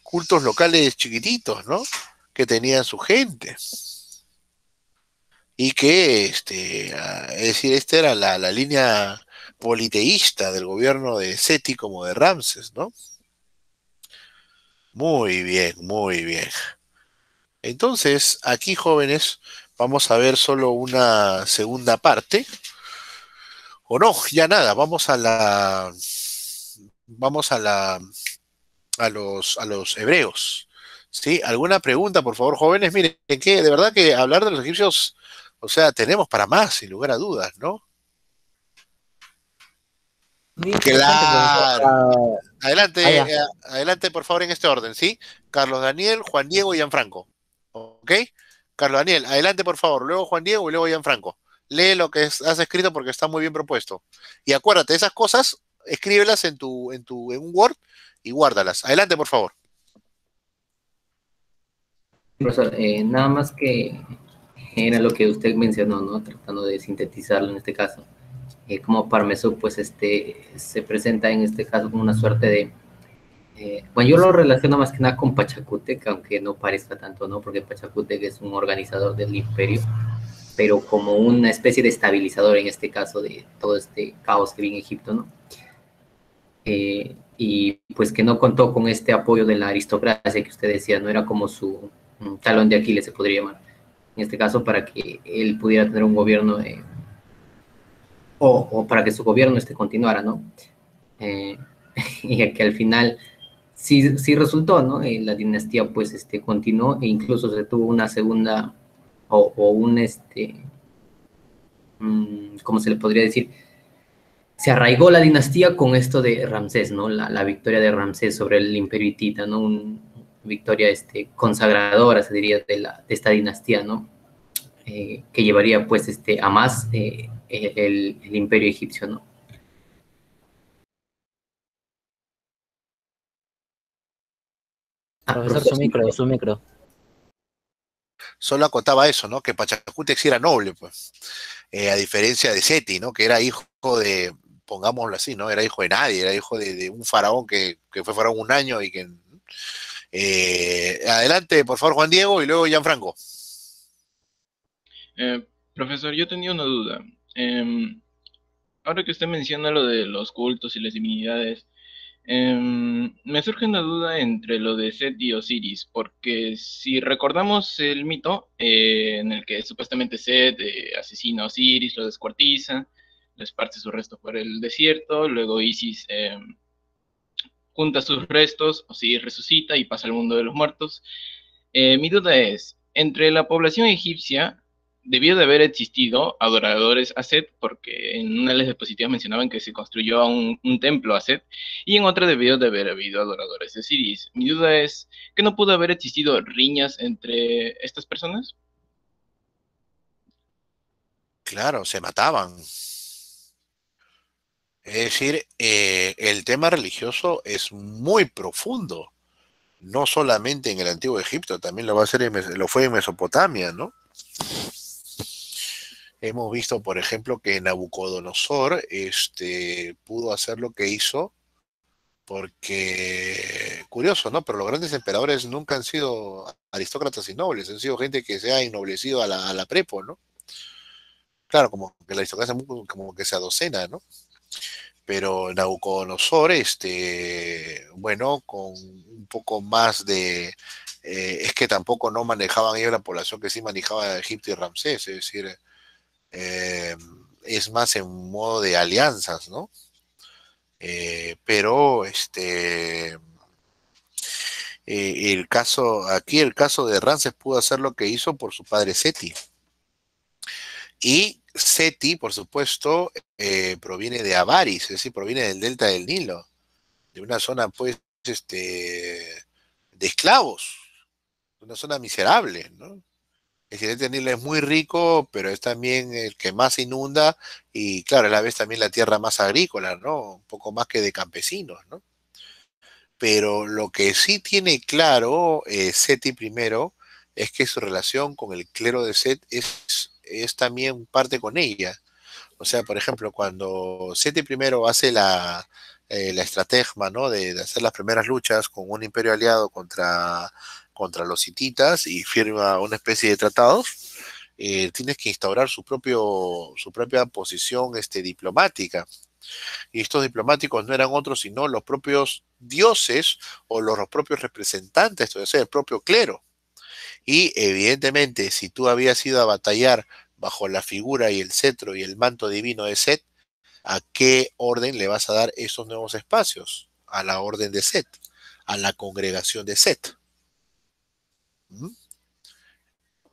cultos locales chiquititos, ¿no? Que tenían su gente y que, este, es decir, esta era la, línea politeísta del gobierno de Seti como de Ramses, ¿no? Muy bien, muy bien. Entonces, aquí jóvenes, vamos a ver solo una segunda parte. O no, ya nada, vamos a la vamos a la a los a los hebreos. ¿Sí? ¿Alguna pregunta, por favor, jóvenes? Miren, que de verdad que hablar de los egipcios o sea, tenemos para más, sin lugar a dudas, ¿no? Claro. Adelante, eh, adelante, por favor, en este orden, ¿sí? Carlos Daniel, Juan Diego y Gianfranco. ¿Ok? Carlos Daniel, adelante, por favor. Luego Juan Diego y luego Gianfranco. Lee lo que has escrito porque está muy bien propuesto. Y acuérdate, esas cosas, escríbelas en tu, en tu, en un Word y guárdalas. Adelante, por favor. Profesor, eh, nada más que era lo que usted mencionó, ¿no? Tratando de sintetizarlo en este caso. Eh, como Parmesú pues este, se presenta en este caso como una suerte de, eh, bueno, yo lo relaciono más que nada con Pachacútec, aunque no parezca tanto, ¿no? Porque Pachacútec es un organizador del imperio, pero como una especie de estabilizador en este caso de todo este caos que vive en Egipto, ¿no? Eh, y pues que no contó con este apoyo de la aristocracia que usted decía, no era como su talón de Aquiles, se podría llamar. En este caso, para que él pudiera tener un gobierno o, para que su gobierno este continuara, ¿no? Eh, y que al final sí, sí resultó, ¿no? Eh, la dinastía pues este, continuó e incluso se tuvo una segunda o, un, este, mm, ¿cómo se le podría decir? Se arraigó la dinastía con esto de Ramsés, ¿no? La, victoria de Ramsés sobre el imperio hitita, ¿no? Una victoria este, consagradora, se diría, de, la, de esta dinastía, ¿no? Eh, que llevaría pues este, a más el, imperio egipcio, ¿no? Ah, profesor, su micro, su micro. Solo acotaba eso, ¿no? Que Pachacútec sí era noble, pues. Eh, a diferencia de Seti, ¿no? Que era hijo de, pongámoslo así, ¿no? Era hijo de nadie, era hijo de, un faraón que, fue faraón un año y que... Eh, adelante, por favor, Juan Diego y luego Gianfranco. Eh, profesor, yo tenía una duda. Em, ahora que usted menciona lo de los cultos y las divinidades, em, me surge una duda entre lo de Set y Osiris, porque si recordamos el mito eh, en el que supuestamente Set eh, asesina a Osiris, lo descuartiza, le esparce su resto por el desierto, luego Isis em, junta sus restos, Osiris resucita y pasa al mundo de los muertos. Eh, mi duda es, entre la población egipcia, debió de haber existido adoradores a Set, porque en una de las diapositivas mencionaban que se construyó un, templo a Set, y en otra debió de haber habido adoradores de Siris. Mi duda es, ¿que no pudo haber existido riñas entre estas personas? Claro, se mataban. Es decir, eh, el tema religioso es muy profundo, no solamente en el antiguo Egipto, también lo va a ser lo fue en Mesopotamia, ¿no? Hemos visto, por ejemplo, que Nabucodonosor este, pudo hacer lo que hizo porque, curioso, ¿no? Pero los grandes emperadores nunca han sido aristócratas y nobles, han sido gente que se ha ennoblecido a la, prepo, ¿no? Claro, como que la aristocracia como que se adocena, ¿no? Pero Nabucodonosor, este, bueno, con un poco más de... Eh, es que tampoco no manejaban ellos la población que sí manejaba Egipto y Ramsés, es decir, eh, es más en modo de alianzas, ¿no? Eh, pero este eh, el caso, aquí el caso de Ramses pudo hacer lo que hizo por su padre Seti. Y Seti, por supuesto, proviene de Avaris, es decir, proviene del delta del Nilo, de una zona, pues, este, de esclavos, una zona miserable, ¿no? El siguiente Nilo es muy rico, pero es también el que más inunda y claro, a la vez también la tierra más agrícola, ¿no? Un poco más que de campesinos, ¿no? Pero lo que sí tiene claro eh, Seti primero es que su relación con el clero de Set es, también parte con ella. O sea, por ejemplo, cuando Seti primero hace la, eh, la estrategia, ¿no? De, de, hacer las primeras luchas con un imperio aliado contra contra los hititas y firma una especie de tratados, eh, tienes que instaurar su, propio, su propia posición este, diplomática. Y estos diplomáticos no eran otros sino los propios dioses o los, propios representantes, es decir, el propio clero. Y evidentemente, si tú habías ido a batallar bajo la figura y el cetro y el manto divino de Set, ¿a qué orden le vas a dar esos nuevos espacios? A la orden de Set, a la congregación de Set.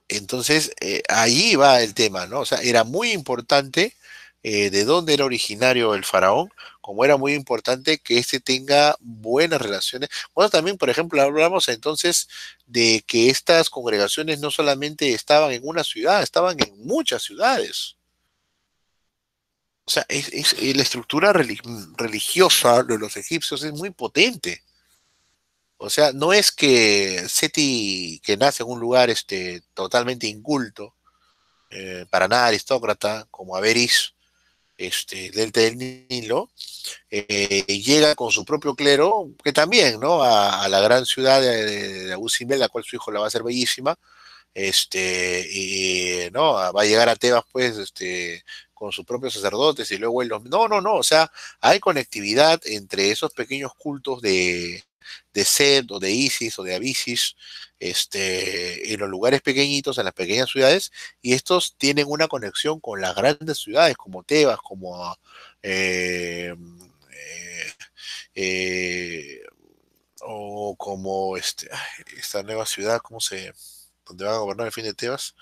Entonces, eh, ahí va el tema, ¿no? O sea, era muy importante eh, de dónde era originario el faraón, como era muy importante que éste tenga buenas relaciones. Bueno, también, por ejemplo, hablamos entonces de que estas congregaciones no solamente estaban en una ciudad, estaban en muchas ciudades. O sea, la estructura religiosa de los egipcios es muy potente. O sea, no es que Seti, que nace en un lugar este, totalmente inculto, eh, para nada aristócrata, como Averis, este, delta del Nilo, eh, llega con su propio clero, que también, ¿no? A, la gran ciudad de, de, Simbel, la cual su hijo la va a hacer bellísima, este, y, ¿no? Va a llegar a Tebas, pues, este, con sus propios sacerdotes y luego él los... No, no, no, o sea, hay conectividad entre esos pequeños cultos de, de Sed o de Isis o de Abisis, este, en los lugares pequeñitos, en las pequeñas ciudades, y estos tienen una conexión con las grandes ciudades como Tebas, como eh, eh, eh, o como este, esta nueva ciudad, ¿cómo se, donde va a gobernar el fin de Tebas?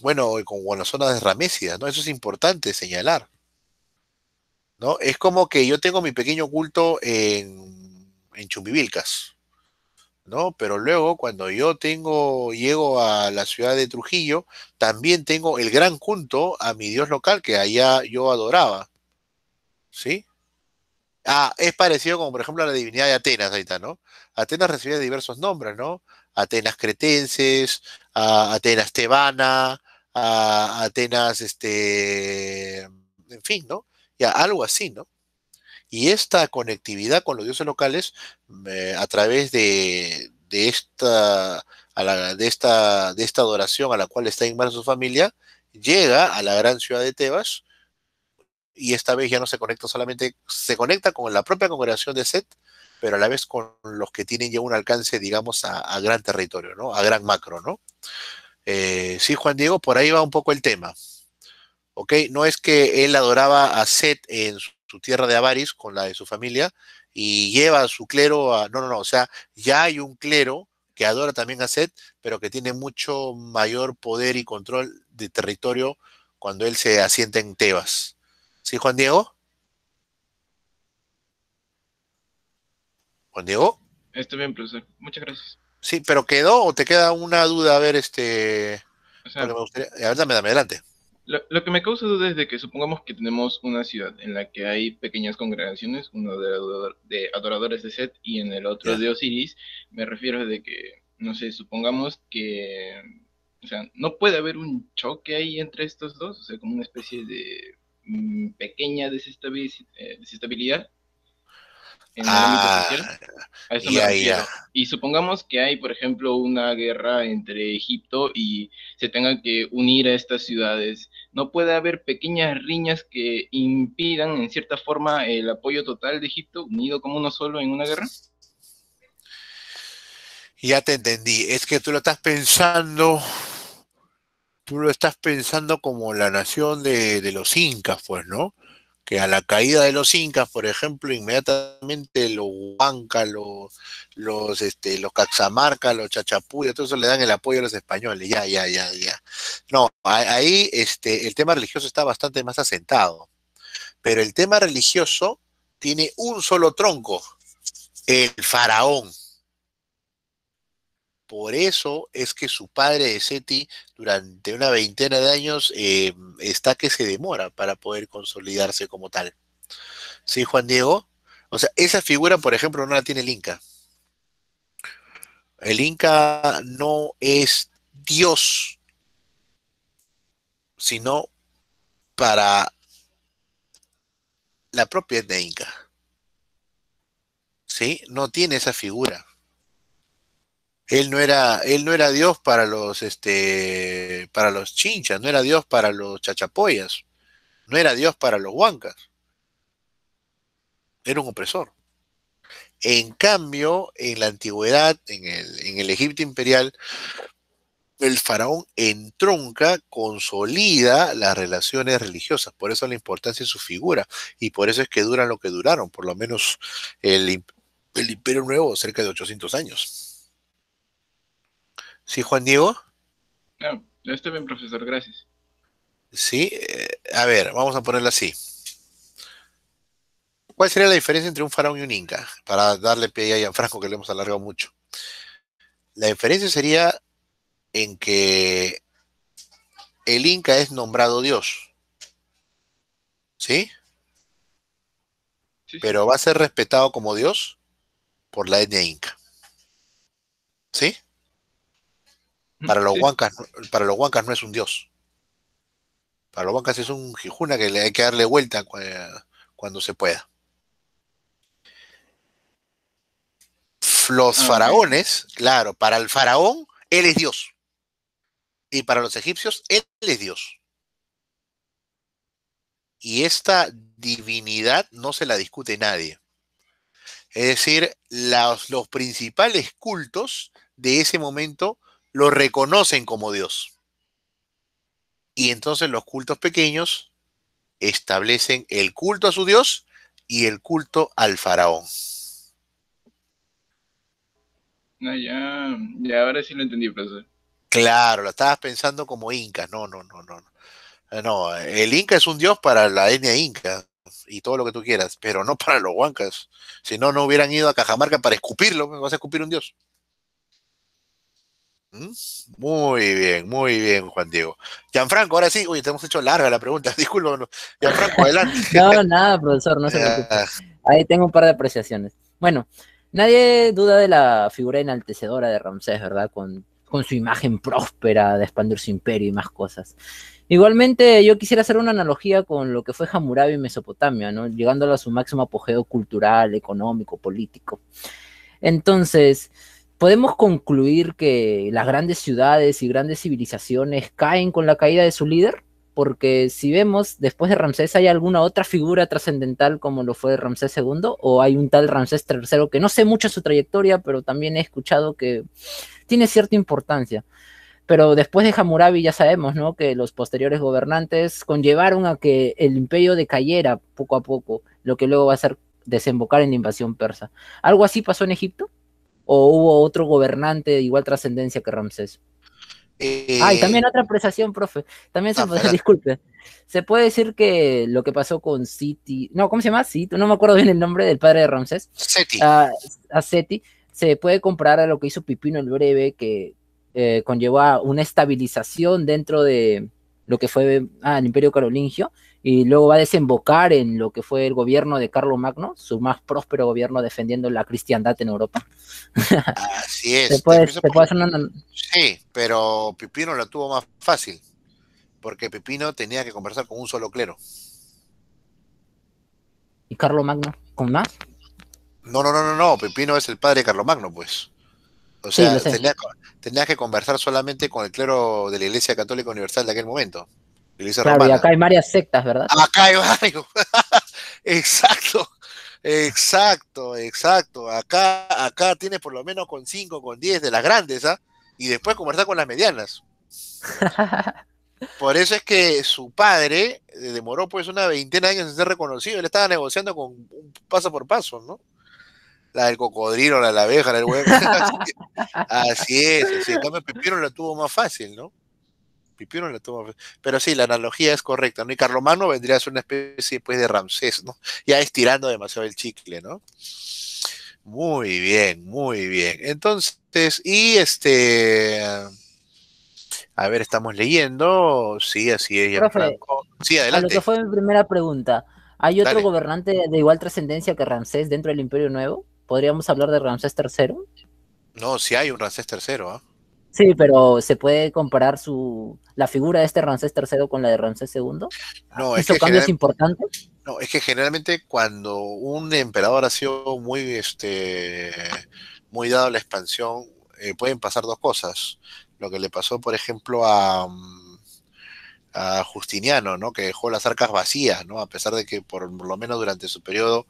bueno, con la zona de Ramésidas, ¿no? Eso es importante señalar. ¿No? Es como que yo tengo mi pequeño culto en, en Chumbivilcas, ¿no? Pero luego, cuando yo tengo, llego a la ciudad de Trujillo, también tengo el gran culto a mi dios local que allá yo adoraba. ¿Sí? Ah, es parecido como por ejemplo a la divinidad de Atenas, ahí está, ¿no? Atenas recibe diversos nombres, ¿no? Atenas cretenses, Atenas tebana, Atenas, este, en fin, ¿no? Ya, algo así, ¿no? Y esta conectividad con los dioses locales a través de, esta, de, esta, de esta adoración a la cual está inmersa su familia, llega a la gran ciudad de Tebas y esta vez ya no se conecta solamente, se conecta con la propia congregación de Set, pero a la vez con los que tienen ya un alcance, digamos, a, a gran territorio, ¿no? A gran macro, ¿no? Eh, sí, Juan Diego, por ahí va un poco el tema. ¿Ok? No es que él adoraba a Set en su, tierra de Avaris con la de su familia y lleva a su clero a... No, no, no, o sea, ya hay un clero que adora también a Set, pero que tiene mucho mayor poder y control de territorio cuando él se asienta en Tebas. ¿Sí, Juan Diego? Juan Diego. Está bien, profesor. Muchas gracias. Sí, pero quedó o te queda una duda, a ver, este... a ver, dame, dame, adelante. Lo, que me causa duda es de que supongamos que tenemos una ciudad en la que hay pequeñas congregaciones, uno de, adoradores de Set y en el otro de Osiris, me refiero de que, no sé, supongamos que, o sea, no puede haber un choque ahí entre estos dos, o sea, como una especie de mm, pequeña eh, desestabilidad en el ah, A eso me Y supongamos que hay, por ejemplo, una guerra entre Egipto y se tengan que unir a estas ciudades. ¿No puede haber pequeñas riñas que impidan, en cierta forma, el apoyo total de Egipto, unido como uno solo en una guerra? Ya te entendí. Es que tú lo estás pensando, tú lo estás pensando como la nación de, de los incas, pues, ¿no? Que a la caída de los incas, por ejemplo, inmediatamente los huancas, los, los, este, los caxamarcas, los todo eso le dan el apoyo a los españoles, ya, ya, ya, ya. No, ahí este, el tema religioso está bastante más asentado, pero el tema religioso tiene un solo tronco, el faraón. Por eso es que su padre Seti durante una veintena de años eh, está que se demora para poder consolidarse como tal. ¿Sí, Juan Diego? O sea, esa figura, por ejemplo, no la tiene el Inca. El Inca no es Dios, sino para la propia etnia Inca. ¿Sí? No tiene esa figura. Él no era, él no era Dios para los, este, para los chinchas, no era Dios para los chachapoyas, no era Dios para los huancas. Era un opresor. En cambio, en la antigüedad, en el, en el Egipto imperial, el faraón entronca, consolida las relaciones religiosas. Por eso la importancia de su figura. Y por eso es que duran lo que duraron, por lo menos el, el Imperio Nuevo, cerca de 800 años. ¿Sí, Juan Diego? No, estoy bien, profesor, gracias. Sí, eh, a ver, vamos a ponerlo así. ¿Cuál sería la diferencia entre un faraón y un inca? Para darle pie a Gianfranco, que le hemos alargado mucho. La diferencia sería en que el inca es nombrado Dios. ¿Sí? sí Pero va a ser respetado como Dios por la etnia inca. ¿Sí? Para los, huancas, para los huancas no es un dios. Para los Huancas es un jijuna que le hay que darle vuelta cuando se pueda. Los faraones, claro, para el faraón, él es Dios. Y para los egipcios, él es Dios. Y esta divinidad no se la discute nadie. Es decir, los, los principales cultos de ese momento lo reconocen como Dios. Y entonces los cultos pequeños establecen el culto a su Dios y el culto al faraón. No, ya, ya ahora sí lo entendí, profesor. Claro, lo estabas pensando como Inca. No, no, no, no. No, el Inca es un dios para la etnia Inca y todo lo que tú quieras, pero no para los huancas. Si no, no hubieran ido a Cajamarca para escupirlo, vas a escupir un dios. Muy bien, muy bien, Juan Diego. Gianfranco, ahora sí, uy, te hemos hecho larga la pregunta, disculpa. Gianfranco, adelante. no, nada, profesor, no se preocupe. Ahí tengo un par de apreciaciones. Bueno, nadie duda de la figura enaltecedora de Ramsés, ¿verdad? Con, con su imagen próspera de expandir su imperio y más cosas. Igualmente, yo quisiera hacer una analogía con lo que fue Hammurabi en Mesopotamia, ¿no? Llegándolo a su máximo apogeo cultural, económico, político. Entonces, podemos concluir que las grandes ciudades y grandes civilizaciones caen con la caída de su líder, porque si vemos, después de Ramsés, ¿hay alguna otra figura trascendental como lo fue Ramsés II? ¿O hay un tal Ramsés III que no sé mucho su trayectoria, pero también he escuchado que tiene cierta importancia? Pero después de Hammurabi ya sabemos, ¿no? Que los posteriores gobernantes conllevaron a que el imperio decayera poco a poco, lo que luego va a ser desembocar en la invasión persa. ¿Algo así pasó en Egipto? ¿O hubo otro gobernante de igual trascendencia que Ramsés? Eh... Ah, y también otra apreciación, profe. También se puede, disculpe. Se puede decir que lo que pasó con Siti, no, ¿cómo se llama? Siti, no me acuerdo bien el nombre del padre de Ramsés. Seti. a Seti, se puede comparar a lo que hizo Pipino el Breve, que eh, conllevó a una estabilización dentro de lo que fue ah, el Imperio Carolingio y luego va a desembocar en lo que fue el gobierno de Carlos Magno, su más próspero gobierno defendiendo la cristiandad en Europa. Así es. ¿Se puede, hacer una... Sí, pero Pipino lo tuvo más fácil, porque Pipino tenía que conversar con un solo clero. ¿Y Carlos Magno? ¿Con más? No, no, no, no, no, Pipino es el padre de Carlos Magno, pues. O sea, tenía, que conversar solamente con el clero de la Iglesia Católica Universal de aquel momento. Claro, y acá hay varias sectas, ¿verdad? Acá hay varios. exacto, exacto, exacto. Acá, acá tienes por lo menos con 5, con 10 de las grandes, ¿ah? Y después conversar con las medianas. Por eso es que su padre eh, demoró pues una veintena de años en ser reconocido. Él estaba negociando con paso por paso, ¿no? la del cocodrilo, la de la abeja, la del huevo. así es, así. En cambio, Pipino la tuvo más fácil, ¿no? Pipino la fácil. Pero sí, la analogía es correcta, ¿no? Y Carlomagno vendría a ser una especie pues, de Ramsés, ¿no? Ya estirando demasiado el chicle, ¿no? Muy bien, muy bien. Entonces, y este. A ver, estamos leyendo. Sí, así es. Profe, sí, adelante. A lo que fue mi primera pregunta. ¿Hay otro gobernante de igual trascendencia que Ramsés dentro del Imperio Nuevo? ¿Podríamos hablar de Ramsés III? No, sí hay un Ramsés III, ¿ah? Sí, pero ¿se puede comparar su la figura de este Ramsés III con la de Ramsés II? No, ¿Hizo cambios importantes? No, es que generalmente cuando un emperador ha sido muy, este, muy dado a la expansión, eh, pueden pasar dos cosas. Lo que le pasó, por ejemplo, a, a Justiniano, ¿no? Que dejó las arcas vacías, ¿no? A pesar de que por lo menos durante su periodo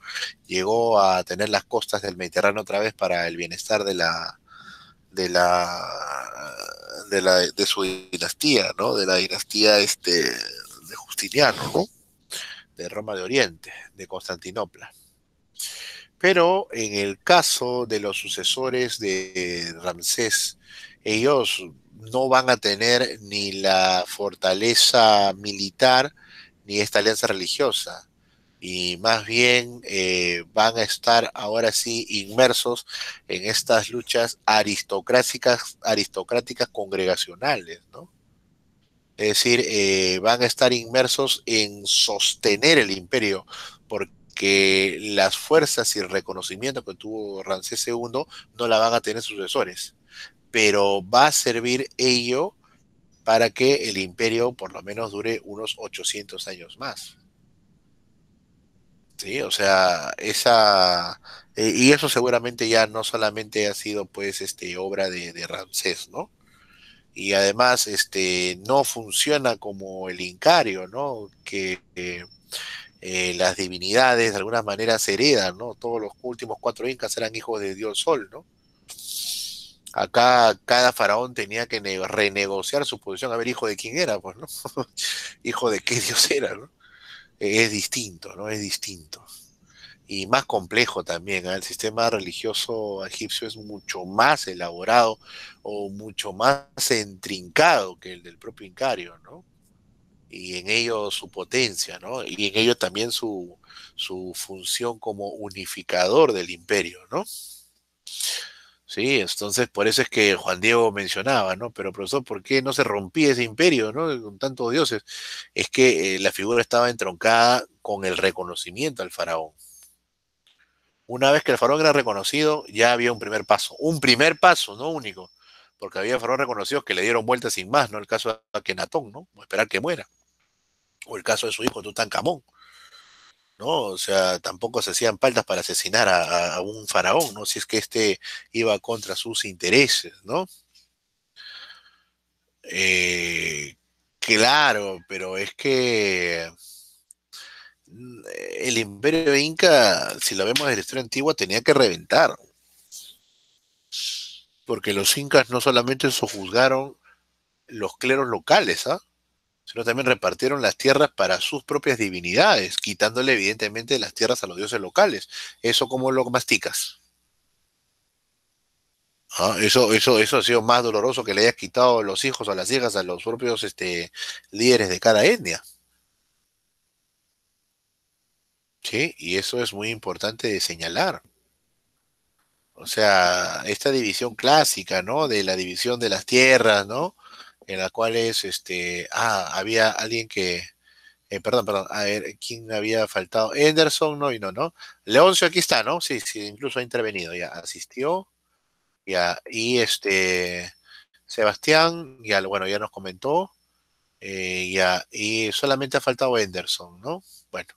llegó a tener las costas del Mediterráneo otra vez para el bienestar de la de la de la de su dinastía, ¿no? De la dinastía este de Justiniano, ¿no? De Roma de Oriente, de Constantinopla. Pero en el caso de los sucesores de Ramsés, ellos no van a tener ni la fortaleza militar ni esta alianza religiosa. Y más bien eh, van a estar ahora sí inmersos en estas luchas aristocráticas, aristocráticas congregacionales, ¿no? Es decir, eh, van a estar inmersos en sostener el imperio, porque las fuerzas y el reconocimiento que tuvo Ramsés II no la van a tener sucesores pero va a servir ello para que el imperio por lo menos dure unos 800 años más. Sí, o sea, esa eh, y eso seguramente ya no solamente ha sido pues este obra de, Ramsés, ¿no? Y además este no funciona como el incario, ¿no? Que eh, las divinidades de alguna manera se heredan, ¿no? Todos los últimos cuatro incas eran hijos de Dios Sol, ¿no? Acá cada faraón tenía que renegociar su posición a ver hijo de quién era, pues, ¿no? hijo de qué Dios era, ¿no? Es distinto, ¿no? Es distinto y más complejo también. ¿eh? El sistema religioso egipcio es mucho más elaborado o mucho más entrincado que el del propio Incario, ¿no? Y en ello su potencia, ¿no? Y en ello también su, su función como unificador del imperio, ¿no? Sí, entonces por eso es que Juan Diego mencionaba, ¿no? Pero profesor, ¿por qué no se rompía ese imperio, ¿no? Con tantos dioses. Es que eh, la figura estaba entroncada con el reconocimiento al faraón. Una vez que el faraón era reconocido, ya había un primer paso. Un primer paso, no único. Porque había faraón reconocidos que le dieron vueltas sin más, ¿no? El caso de Akenatón, ¿no? O esperar que muera. O el caso de su hijo Tutankamón. ¿No? O sea, tampoco se hacían faltas para asesinar a, un faraón, ¿no? Si es que éste iba contra sus intereses, ¿no? Eh, claro, pero es que el imperio inca, si lo vemos desde la historia antigua, tenía que reventar. Porque los incas no solamente sojuzgaron los cleros locales, ¿ah? Sino también repartieron las tierras para sus propias divinidades, quitándole evidentemente las tierras a los dioses locales. ¿Eso como lo masticas? ¿Ah? Eso, eso, eso ha sido más doloroso que le hayas quitado los hijos o las hijas a los propios este, líderes de cada etnia. Sí, y eso es muy importante de señalar. O sea, esta división clásica, ¿no? De la división de las tierras, ¿no? En la cual es, este, ah, había alguien que, eh, perdón, perdón, a ver, ¿quién había faltado? Anderson, no, y no, ¿no? Leoncio aquí está, ¿no? Sí, sí, incluso ha intervenido, ya, asistió, ya, y este, Sebastián, ya, bueno, ya nos comentó, eh, ya, y solamente ha faltado Anderson, ¿no? Bueno,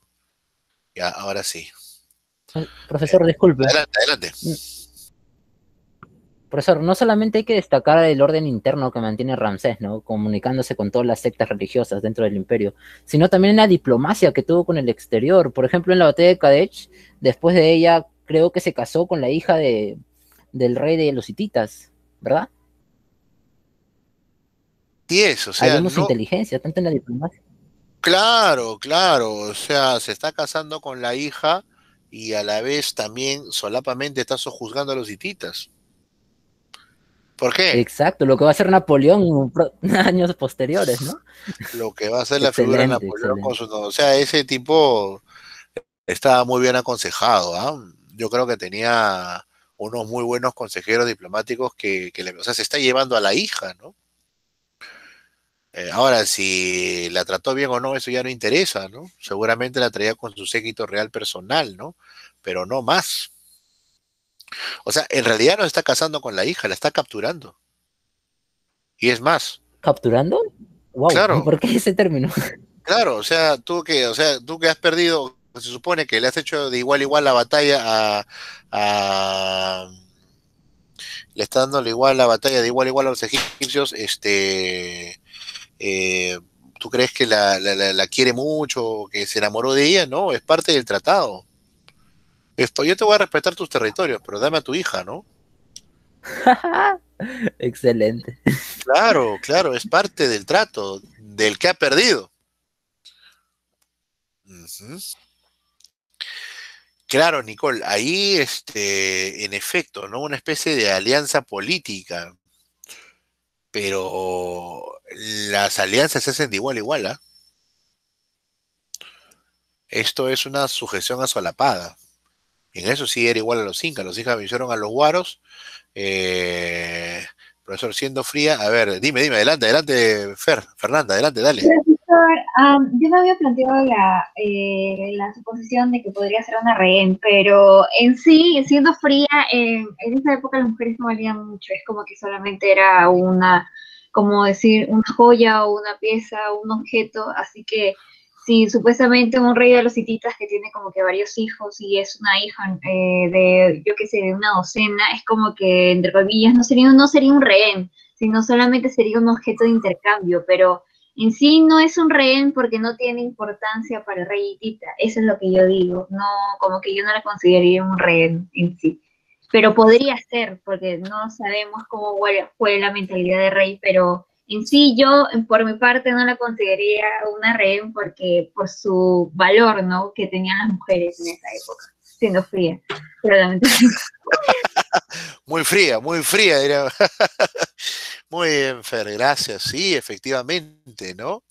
ya, ahora sí. Profesor, disculpe. Adelante, adelante. Profesor, no solamente hay que destacar el orden interno que mantiene Ramsés, ¿no? Comunicándose con todas las sectas religiosas dentro del imperio, sino también la diplomacia que tuvo con el exterior. Por ejemplo, en la batalla de Kadech, después de ella, creo que se casó con la hija de, del rey de los hititas, ¿verdad? Sí, eso, o sea. Inteligencia, tanto en la diplomacia. Claro, claro, o sea, se está casando con la hija y a la vez también solapamente está sojuzgando a los hititas. ¿Por qué? Exacto, lo que va a hacer Napoleón años posteriores, ¿no? Lo que va a hacer la figura de Napoleón con su... O sea, ese tipo estaba muy bien aconsejado, ¿ah? Yo creo que tenía unos muy buenos consejeros diplomáticos que, que le, o sea, se está llevando a la hija, ¿no? Eh, ahora, si la trató bien o no, eso ya no interesa, ¿no? Seguramente la traía con su séquito real personal, ¿no? Pero no más. O sea, en realidad no está casando con la hija, la está capturando. Y es más. ¿Capturando? Wow, claro. ¿por qué ese término? Claro, o sea, tú que, o sea, tú que has perdido, se supone que le has hecho de igual a igual la batalla a, le está dando igual la batalla de igual a igual a los egipcios, este eh, tú crees que la, la, quiere mucho, que se enamoró de ella, no, es parte del tratado. Esto, yo te voy a respetar tus territorios, pero dame a tu hija, ¿no? Excelente. Claro, claro, es parte del trato, del que ha perdido. Claro, Nicole, ahí, este, en efecto, ¿no? Una especie de alianza política pero las alianzas se hacen de igual a igual. ¿ah? Esto es una sujeción asolapada. En eso sí era igual a los incas. Los incas vencieron a los guaros. Eh, profesor, siendo fría, a ver, dime, dime, adelante, adelante, Fer, Fernanda, adelante, dale. Profesor, yo me había planteado la, eh, la suposición de que podría ser una rehén, pero en sí, siendo fría, en esa época las mujeres no valían mucho, es como que solamente era una como decir, una joya o una pieza un objeto, así que si supuestamente un rey de los hititas que tiene como que varios hijos y es una hija eh, de, yo qué sé, de una docena, es como que, entre comillas, no sería, no sería un rehén, sino solamente sería un objeto de intercambio, pero en sí no es un rehén porque no tiene importancia para el rey hitita, eso es lo que yo digo, no, como que yo no la consideraría un rehén en sí pero podría ser, porque no sabemos cómo fue la mentalidad de Rey, pero en sí yo, por mi parte, no la consideraría una rehén porque por su valor, ¿no? Que tenían las mujeres en esa época, siendo fría, muy fría, muy fría, era. Muy bien, Fer, gracias. Sí, efectivamente, ¿no?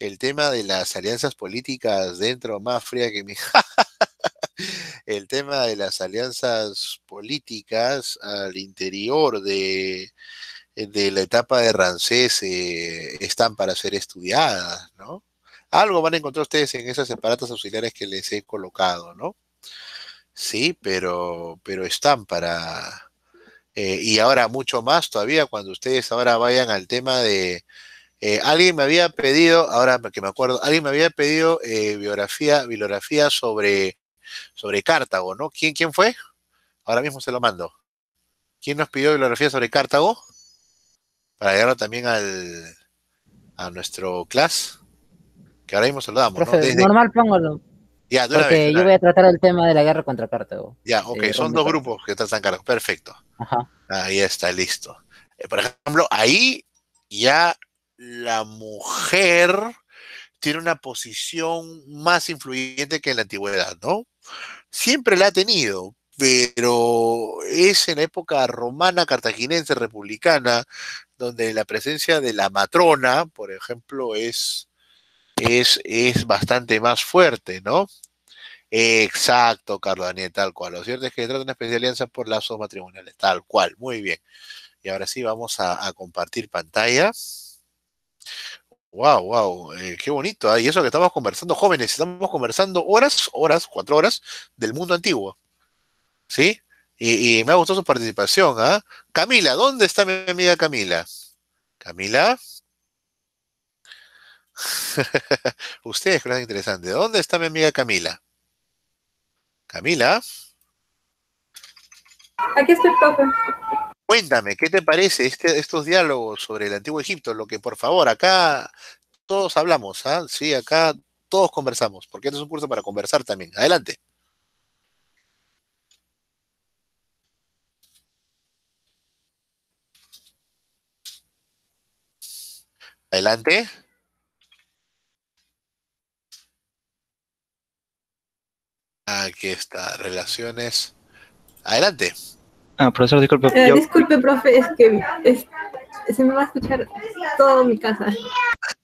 El tema de las alianzas políticas dentro más fría que mi. el tema de las alianzas políticas al interior de, de la etapa de Rancés eh, están para ser estudiadas, ¿no? Algo van a encontrar ustedes en esas aparatos auxiliares que les he colocado, ¿no? Sí, pero, pero están para... Eh, y ahora mucho más todavía cuando ustedes ahora vayan al tema de... Eh, alguien me había pedido, ahora que me acuerdo, alguien me había pedido biografía, bibliografía sobre sobre Cartago, ¿no? ¿Quién, quién fue? Ahora mismo se lo mando. ¿Quién nos pidió bibliografía sobre Cartago? Para llegarlo también al, a nuestro class. Que ahora mismo se lo damos, ¿no? Normal, póngalo. Ya, Porque yo voy a tratar el tema de la guerra contra Cartago. Ya, ok, son dos grupos que tratan Cartago. Perfecto. Ajá. Ahí está, listo. Eh, por ejemplo, ahí ya la mujer tiene una posición más influyente que en la antigüedad, ¿no? Siempre la ha tenido, pero es en época romana, cartaginense, republicana, donde la presencia de la matrona, por ejemplo, es, es, es bastante más fuerte, ¿no? Exacto, Carlos Daniel, tal cual. Lo cierto es que trata de una especial alianza por lazos matrimoniales, tal cual, muy bien. Y ahora sí, vamos a, a compartir pantalla. Wow, wow, eh, qué bonito. ¿ah? Y eso que estamos conversando, jóvenes, estamos conversando horas, horas, cuatro horas del mundo antiguo. ¿Sí? Y, me ha gustado su participación. ¿ah? Camila, ¿dónde está mi amiga Camila? Camila. Ustedes creen interesante. ¿Dónde está mi amiga Camila? Camila. Aquí estoy, profe. Cuéntame, ¿qué te parece este, estos diálogos sobre el antiguo Egipto? Lo que por favor, acá todos hablamos, ¿ah? Sí, acá todos conversamos, porque este es un curso para conversar también. Adelante. Adelante. Aquí está, relaciones. Adelante. Ah, profesor, disculpe. Eh, disculpe, profe, es que se me va a escuchar todo mi casa.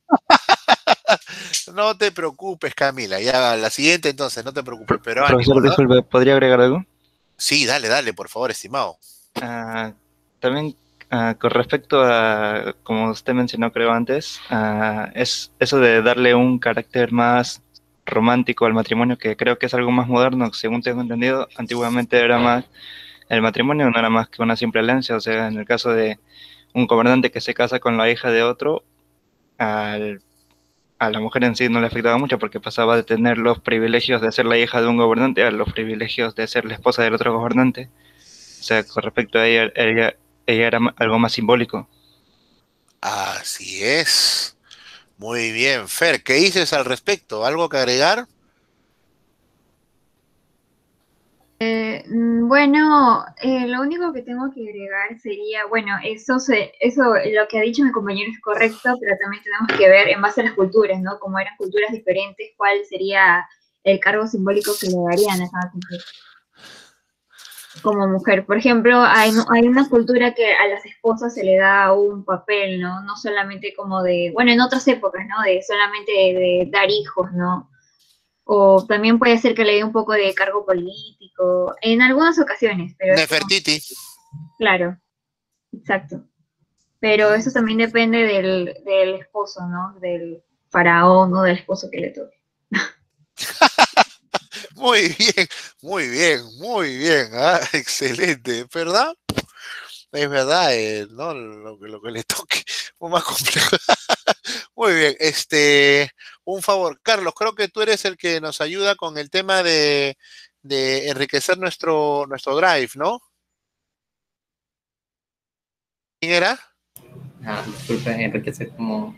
no te preocupes, Camila. Ya la siguiente entonces, no te preocupes. Pero profesor, disculpe, ¿podría agregar algo? Sí, dale, dale, por favor, estimado. Ah, también ah, con respecto a, como usted mencionó creo antes, es eso de darle un carácter más romántico al matrimonio, que creo que es algo más moderno, según tengo entendido, antiguamente era más el matrimonio no era más que una simple alianza, o sea, en el caso de un gobernante que se casa con la hija de otro, a la mujer en sí no le afectaba mucho porque pasaba de tener los privilegios de ser la hija de un gobernante a los privilegios de ser la esposa del otro gobernante. O sea, con respecto a ella, ella, ella era algo más simbólico. Así es. Muy bien, Fer, ¿qué dices al respecto? ¿Algo que agregar? Eh, mm, bueno, eh, lo único que tengo que agregar sería, bueno, eso, se, eso, lo que ha dicho mi compañero es correcto, pero también tenemos que ver en base a las culturas, ¿no? Como eran culturas diferentes, cuál sería el cargo simbólico que le darían a cada mujer como mujer. Por ejemplo, hay, hay una cultura que a las esposas se le da un papel, ¿no? No solamente como de, bueno, en otras épocas, ¿no? De solamente de dar hijos, ¿no? o también puede ser que le dé un poco de cargo político, en algunas ocasiones. Pero Nefertiti. claro, exacto. Pero eso también depende del, del esposo, ¿no? Del faraón o del esposo que le toque. muy bien, muy bien, muy bien, ¿ah? excelente, ¿verdad? Es verdad, eh, ¿no? Lo, lo que le toque. Complejo. Muy bien, este, un favor, Carlos, creo que tú eres el que nos ayuda con el tema de, de enriquecer nuestro, nuestro drive, ¿no? ¿Quién era? Ah, disculpa, enriquecer como...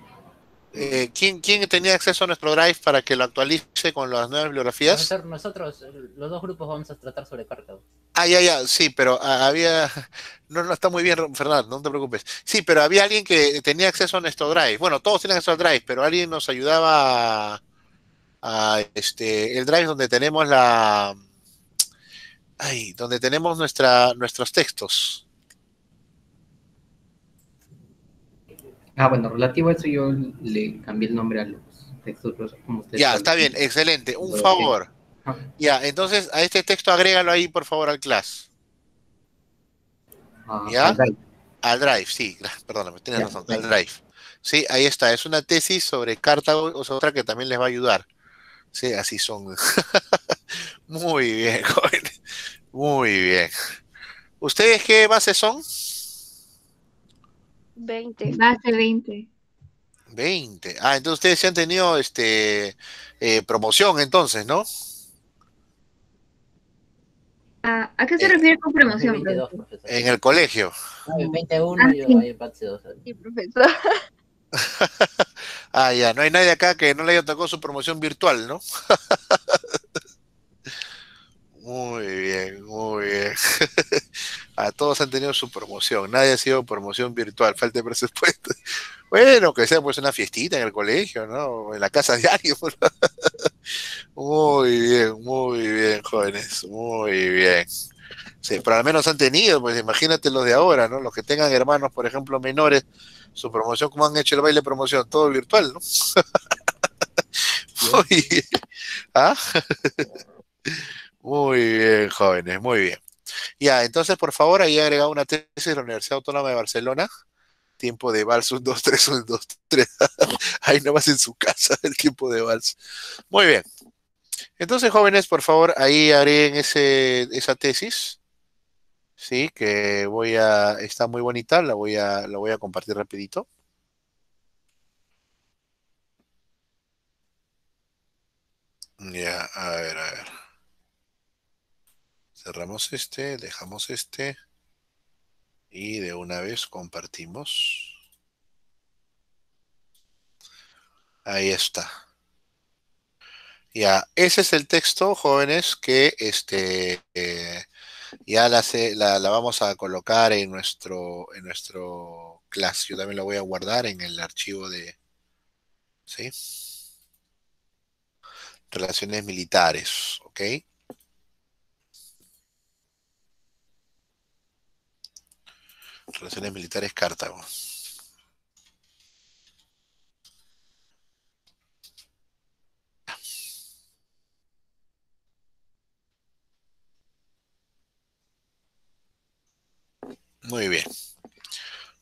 Eh, ¿quién, ¿Quién tenía acceso a nuestro drive para que lo actualice con las nuevas bibliografías? Nosotros, los dos grupos, vamos a tratar sobre Cartago. Ah, ya, ya, sí, pero ah, había. No, no está muy bien, Fernando, no te preocupes. Sí, pero había alguien que tenía acceso a nuestro drive. Bueno, todos tienen acceso al drive, pero alguien nos ayudaba a, a, este el drive donde tenemos la. Ay, donde tenemos nuestra, nuestros textos. Ah, bueno, relativo a eso yo le cambié el nombre a los textos como ustedes Ya, saben. está bien, excelente. Un favor. Ah. Ya, entonces a este texto agrégalo ahí, por favor, al class. Ah, ¿Ya? al drive. Al drive, sí, perdóname, tienes Ya, razón, al drive. Sí, ahí está, es una tesis sobre Cartago, o sea, otra que también les va a ayudar. Sí, así son. Muy bien, jóvenes. Muy bien. ¿Ustedes qué bases son? 20. Base 20. 20. Ah, entonces ustedes sí han tenido este eh, promoción entonces, ¿no? Ah, ¿A qué se Eh, refiere con promoción, 22, profesor? profesor. En el colegio. Ah, 21 Ah, y sí. hay base 2. Sí, profesor. Ah, ya, no hay nadie acá que no le haya tocado su promoción virtual, ¿no? Muy bien, muy bien. A todos han tenido su promoción. Nadie ha sido promoción virtual, falta de presupuesto. Bueno, que sea pues una fiestita en el colegio, ¿no? En la casa diario. ¿no? Muy bien, muy bien, jóvenes. Muy bien. Sí, pero al menos han tenido, pues imagínate los de ahora, ¿no? Los que tengan hermanos, por ejemplo, menores, su promoción, como han hecho el baile de promoción, todo virtual, ¿no? Muy bien. ¿Ah? Muy bien, jóvenes, muy bien. Ya, entonces, por favor, ahí he agregado una tesis de la Universidad Autónoma de Barcelona. Tiempo de vals, un, dos, tres, un, dos, tres. Ahí nomás en su casa, el tiempo de vals. Muy bien. Entonces, jóvenes, por favor, ahí agreguen ese, esa tesis. Sí, que voy a, está muy bonita, la voy a, la voy a compartir rapidito. Ya, a ver, a ver. Cerramos este, dejamos este y de una vez compartimos. Ahí está. Ya, ese es el texto, jóvenes, que este eh, ya la, la, la vamos a colocar en nuestro en nuestro class. Yo también lo voy a guardar en el archivo de ¿sí? Relaciones militares, ¿ok? Relaciones militares Cartago. Muy bien.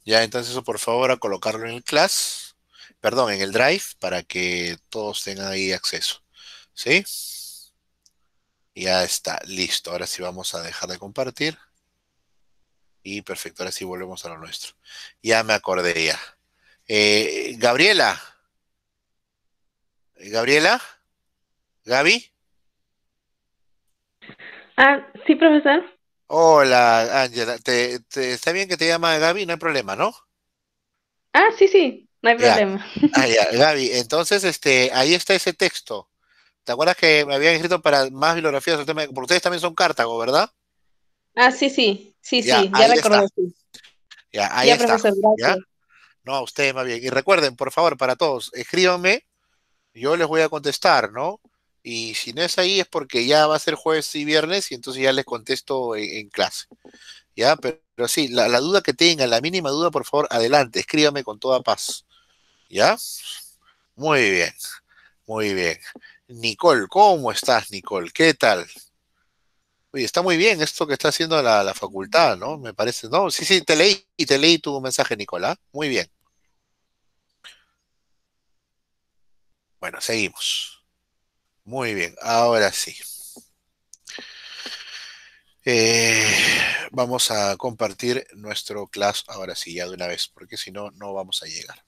Ya, entonces eso por favor a colocarlo en el class, perdón, en el drive para que todos tengan ahí acceso. ¿Sí? Ya está, listo. Ahora sí vamos a dejar de compartir. Y perfecto, ahora sí volvemos a lo nuestro. Ya me acordé ya. Eh, Gabriela. Gabriela. Gaby. Ah, sí, profesor. Hola, Ángela. ¿Te, te- está bien que te llama Gaby? No hay problema, ¿no? Ah, sí, sí, no hay Ya. problema. Ah, ya, Gaby, entonces este, ahí está ese texto. ¿Te acuerdas que me habían escrito para más bibliografías del tema? Porque ustedes también son Cartago, ¿verdad? Ah, sí, sí, sí, Ya, sí, ya recordé, sí. Ya, ahí Ya, está. profesor, ¿Ya? No, a ustedes más bien. Y recuerden, por favor, para todos, escríbanme, yo les voy a contestar, ¿no? Y si no es ahí es porque ya va a ser jueves y viernes y entonces ya les contesto en, en clase. ¿Ya? Pero, pero sí, la, la duda que tengan, la mínima duda, por favor, adelante, escríbame con toda paz. ¿Ya? Muy bien, muy bien. Nicole, ¿cómo estás, Nicole? ¿Qué tal? Oye, está muy bien esto que está haciendo la, la facultad, ¿no? Me parece, ¿no? Sí, sí, te leí y te leí tu mensaje, Nicolás. Muy bien. Bueno, seguimos. Muy bien, ahora sí. Eh, vamos a compartir nuestro class ahora sí, ya de una vez, porque si no, no vamos a llegar.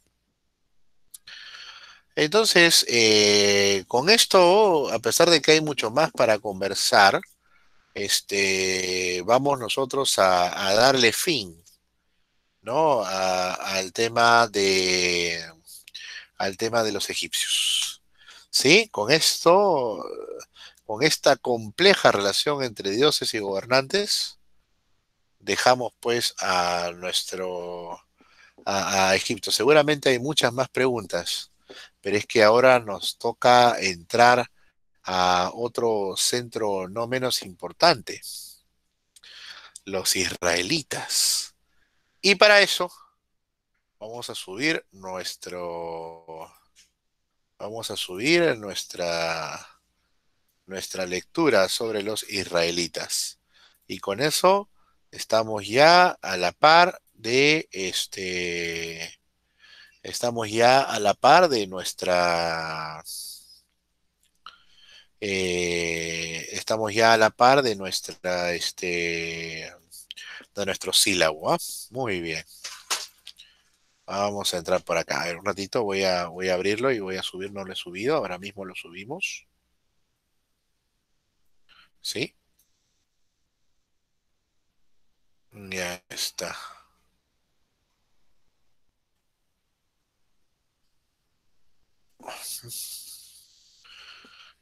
Entonces, eh, con esto, a pesar de que hay mucho más para conversar, este, vamos nosotros a, darle fin, ¿no? A- al tema de, los egipcios. ¿Sí? Con esto, con esta compleja relación entre dioses y gobernantes, dejamos pues a nuestro, a Egipto. Seguramente hay muchas más preguntas, pero es que ahora nos toca entrar a otro centro no menos importante, los israelitas. Y para eso vamos a subir nuestro, vamos a subir nuestra, nuestra lectura sobre los israelitas. Y con eso estamos ya a la par de este, estamos ya a la par de nuestra, eh, estamos ya a la par de nuestra, este, de nuestro sílabo. ¿ah? Muy bien. Vamos a entrar por acá. A ver, un ratito voy a, voy a abrirlo y voy a subir. No lo he subido. Ahora mismo lo subimos. ¿Sí? Ya está.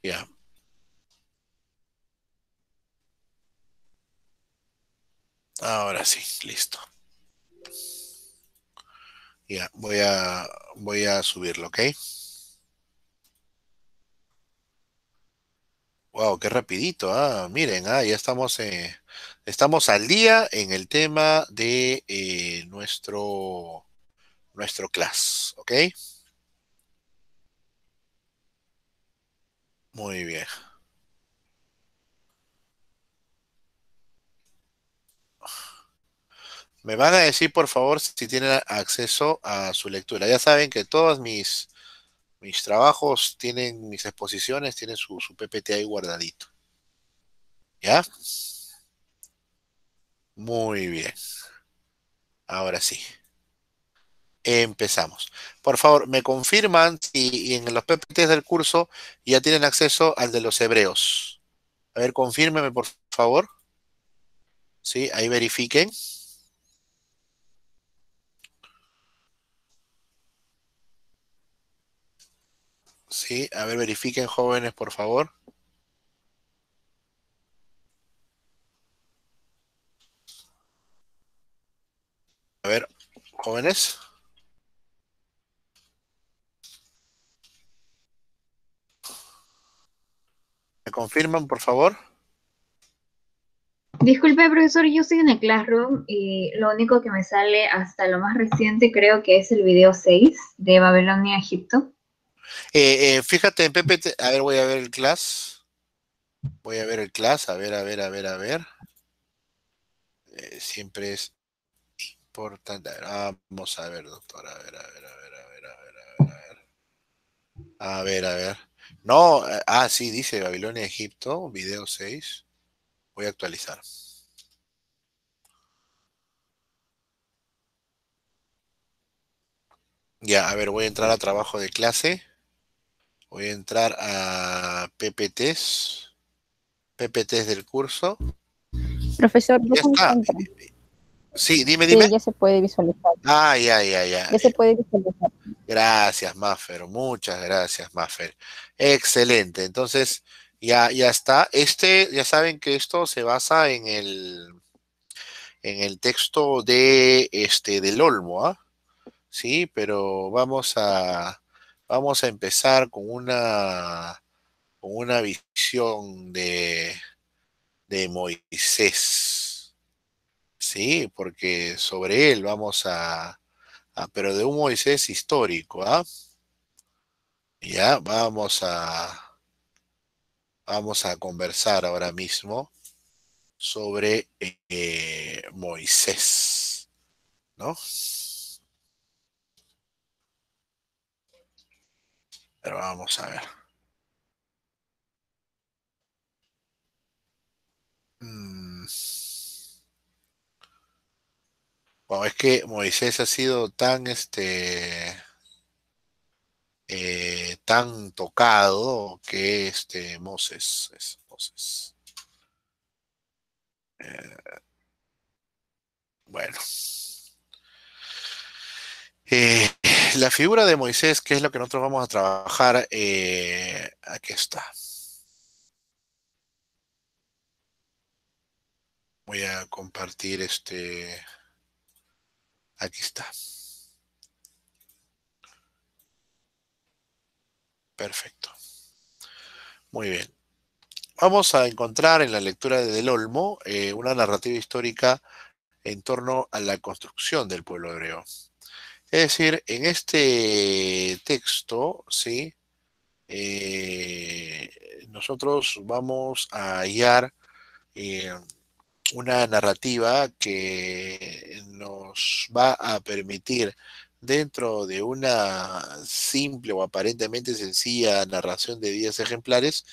Ya. Ahora sí, listo. Ya, voy a, voy a subirlo, ¿ok? Wow, qué rapidito, ah, miren, ah, ya estamos, eh, estamos al día en el tema de eh, nuestro, nuestro class, ¿ok? Muy bien. Me van a decir, por favor, si tienen acceso a su lectura. Ya saben que todos mis, mis trabajos tienen, mis exposiciones tienen su, su PPT ahí guardadito. ¿Ya? Muy bien. Ahora sí. Empezamos. Por favor, me confirman si en los PPTs del curso ya tienen acceso al de los hebreos. A ver, confírmeme, por favor. Sí, ahí verifiquen. Sí, a ver, verifiquen, jóvenes, por favor. A ver, jóvenes. ¿Me confirman, por favor? Disculpe, profesor, yo estoy en el Classroom y lo único que me sale hasta lo más reciente creo que es el video 6 de Babilonia, Egipto. Eh, eh, fíjate PPT, a ver, voy a ver el class. Voy a ver el class, a ver, a ver, a ver, a ver. Eh, siempre es importante. Vamos a ver, doctor, a ver, a ver, a ver, a ver, a ver, a ver, a ver. A ver, a ver. No, eh, ah, sí, dice Babilonia, Egipto, video 6. Voy a actualizar. Ya, a ver, voy a entrar a trabajo de clase. Voy a entrar a PPTs. PPTs del curso. Profesor, Ya está. Sí, dime, Sí, dime. ya se puede visualizar. Ah, ya, ya, ya. Ya se puede visualizar. Gracias, Maffer. Muchas gracias, Maffer. Excelente. Entonces, ya, ya está. Este, ya saben que esto se basa en el, en el texto de este del Olmo, ¿ah? Sí, pero vamos a, vamos a empezar con una, con una visión de, de Moisés. Sí, porque sobre él vamos a, pero de un Moisés histórico, ¿ah? Ya, vamos a, vamos a conversar ahora mismo sobre eh, Moisés, ¿no? Pero vamos a ver. Mm. Bueno, es que Moisés ha sido tan este eh, tan tocado que este Moses es Moses. Eh, bueno. Eh, la figura de Moisés, que es lo que nosotros vamos a trabajar, eh, aquí está. Voy a compartir este. Aquí está. Perfecto. Muy bien. Vamos a encontrar en la lectura de Del Olmo eh, una narrativa histórica en torno a la construcción del pueblo hebreo. Es decir, en este texto, ¿sí? Eh, nosotros vamos a hallar eh, una narrativa que nos va a permitir dentro de una simple o aparentemente sencilla narración de 10 ejemplares,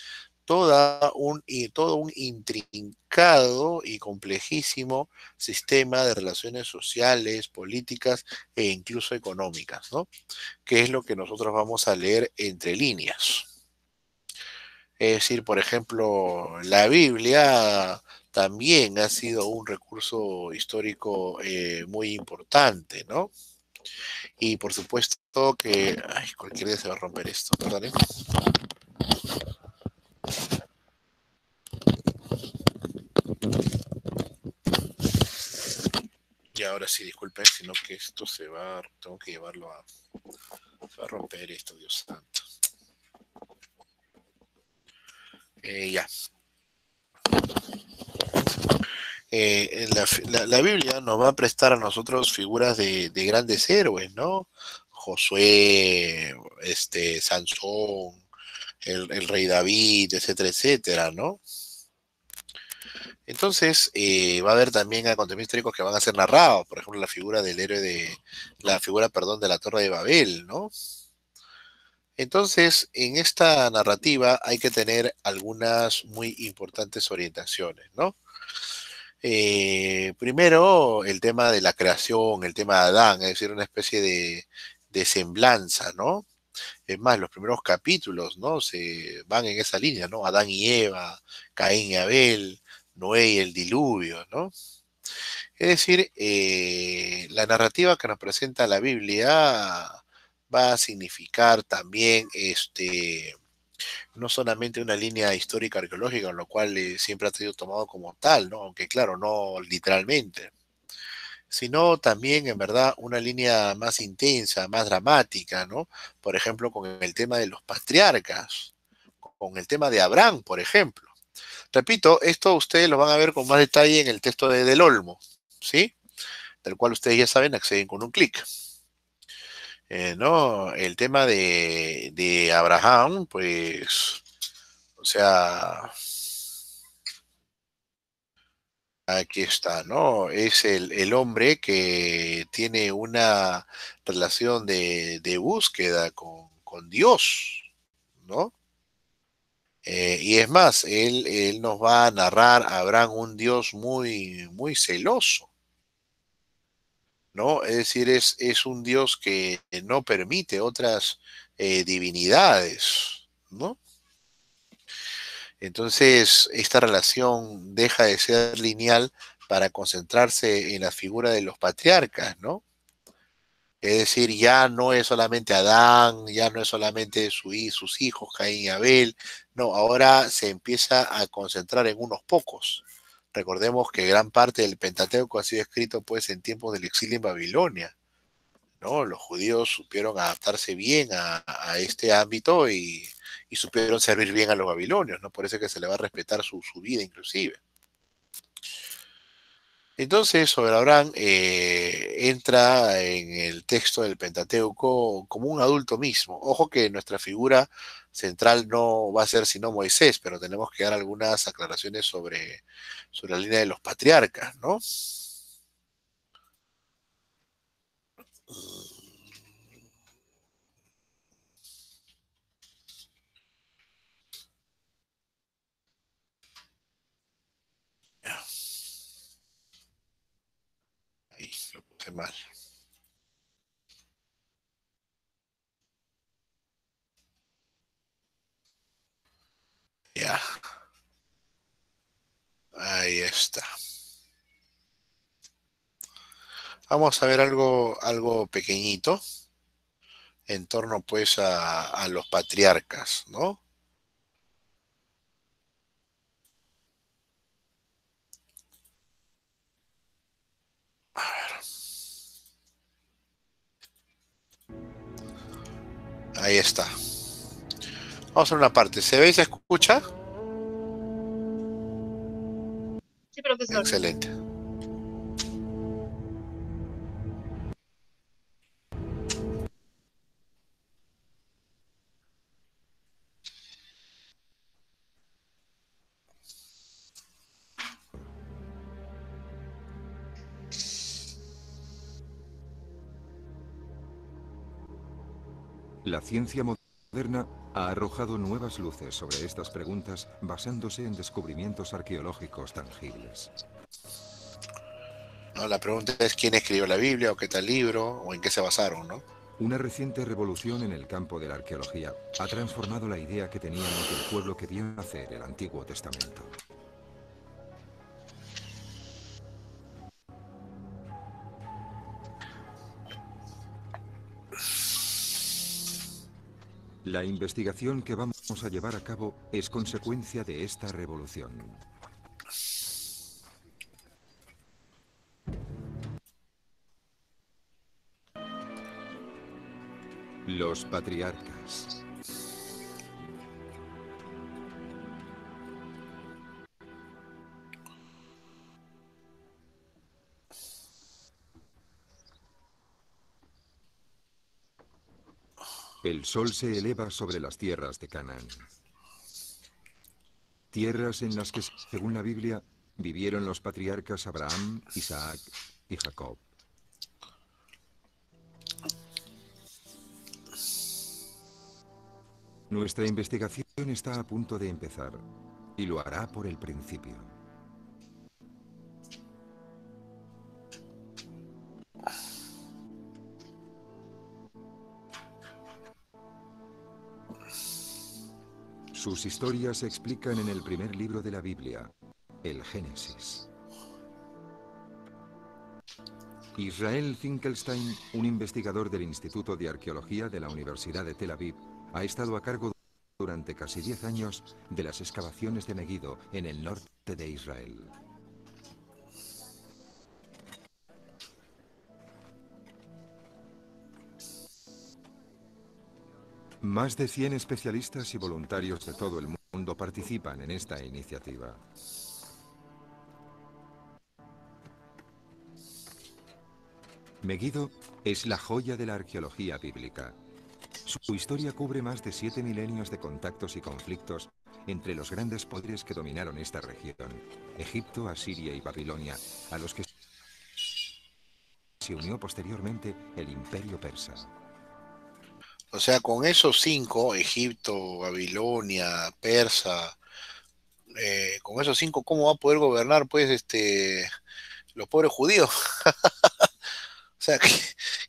toda un, y todo un intrincado y complejísimo sistema de relaciones sociales, políticas e incluso económicas, ¿no? Que es lo que nosotros vamos a leer entre líneas. Es decir, por ejemplo, la Biblia también ha sido un recurso histórico eh, muy importante, ¿no? Y por supuesto que... Ay, cualquier día se va a romper esto, perdón. Y ahora sí, disculpen, sino que esto se va, tengo que llevarlo a, romper esto, Dios santo. Eh, ya. Eh, la, la, la, Biblia nos va a prestar a nosotros figuras de, de, grandes héroes, ¿no? Josué, este, Sansón, el, rey David, etcétera, etcétera, ¿no? Entonces, eh, va a haber también acontecimientos históricos que van a ser narrados, por ejemplo, la figura del héroe de, la figura, perdón, de la Torre de Babel, ¿no? Entonces, en esta narrativa hay que tener algunas muy importantes orientaciones, ¿no? Eh, primero, el tema de la creación, el tema de Adán, es decir, una especie de, de semblanza, ¿no? Es más, los primeros capítulos, ¿no? Se van en esa línea, ¿no? Adán y Eva, Caín y Abel, Noé y el diluvio, ¿no? Es decir, eh, la narrativa que nos presenta la Biblia va a significar también este no solamente una línea histórica arqueológica, lo cual eh, siempre ha sido tomado como tal, ¿no? Aunque claro, no literalmente, sino también en verdad una línea más intensa, más dramática, ¿no? Por ejemplo, con el tema de los patriarcas, con el tema de Abraham, por ejemplo. Repito, esto ustedes lo van a ver con más detalle en el texto de Del Olmo, ¿sí? Del cual ustedes ya saben, acceden con un clic. Eh, no, el tema de, de, Abraham, pues, o sea, aquí está, ¿no? Es el, el hombre que tiene una relación de, de búsqueda con, con, Dios, ¿no? Eh, y es más, él, él nos va a narrar a Abraham un Dios muy, muy celoso. ¿no? Es decir, es, es un Dios que no permite otras eh, divinidades, ¿no? Entonces, esta relación deja de ser lineal para concentrarse en la figura de los patriarcas, ¿no? Es decir, ya no es solamente Adán, ya no es solamente su, sus hijos, Caín y Abel, no, ahora se empieza a concentrar en unos pocos. Recordemos que gran parte del Pentateuco ha sido escrito pues en tiempos del exilio en Babilonia. ¿no? Los judíos supieron adaptarse bien a, a este ámbito y, y, supieron servir bien a los babilonios, ¿no? Por eso que se le va a respetar su, su vida inclusive. Entonces, sobre Abraham eh, entra en el texto del Pentateuco como un adulto mismo. Ojo que nuestra figura central no va a ser sino Moisés, pero tenemos que dar algunas aclaraciones sobre, sobre la línea de los patriarcas, ¿no? Mal. Ya. Ahí está. Vamos a ver algo, algo pequeñito en torno pues a, a los patriarcas, ¿no? Ahí está. Vamos a una parte. ¿Se ve y se escucha? Sí, profesor. Excelente. Ciencia moderna ha arrojado nuevas luces sobre estas preguntas basándose en descubrimientos arqueológicos tangibles. No, la pregunta es quién escribió la Biblia o qué tal libro o en qué se basaron, ¿no? Una reciente revolución en el campo de la arqueología ha transformado la idea que teníamos del pueblo que vio nacer el Antiguo Testamento. La investigación que vamos a llevar a cabo es consecuencia de esta revolución. Los patriarcas. El sol se eleva sobre las tierras de Canaán. Tierras en las que, según la Biblia, vivieron los patriarcas Abraham, Isaac y Jacob. Nuestra investigación está a punto de empezar y lo hará por el principio. Sus historias se explican en el primer libro de la Biblia, el Génesis. Israel Finkelstein, un investigador del Instituto de Arqueología de la Universidad de Tel Aviv, ha estado a cargo durante casi 10 años de las excavaciones de Megiddo en el norte de Israel. Más de 100 especialistas y voluntarios de todo el mundo participan en esta iniciativa. Megiddo es la joya de la arqueología bíblica. Su historia cubre más de siete milenios de contactos y conflictos entre los grandes poderes que dominaron esta región, Egipto, Asiria y Babilonia, a los que se unió posteriormente el imperio persa. O sea, con esos cinco, Egipto, Babilonia, Persa, eh, con esos cinco, ¿cómo va a poder gobernar, pues, este, los pobres judíos? o sea, ¿qué,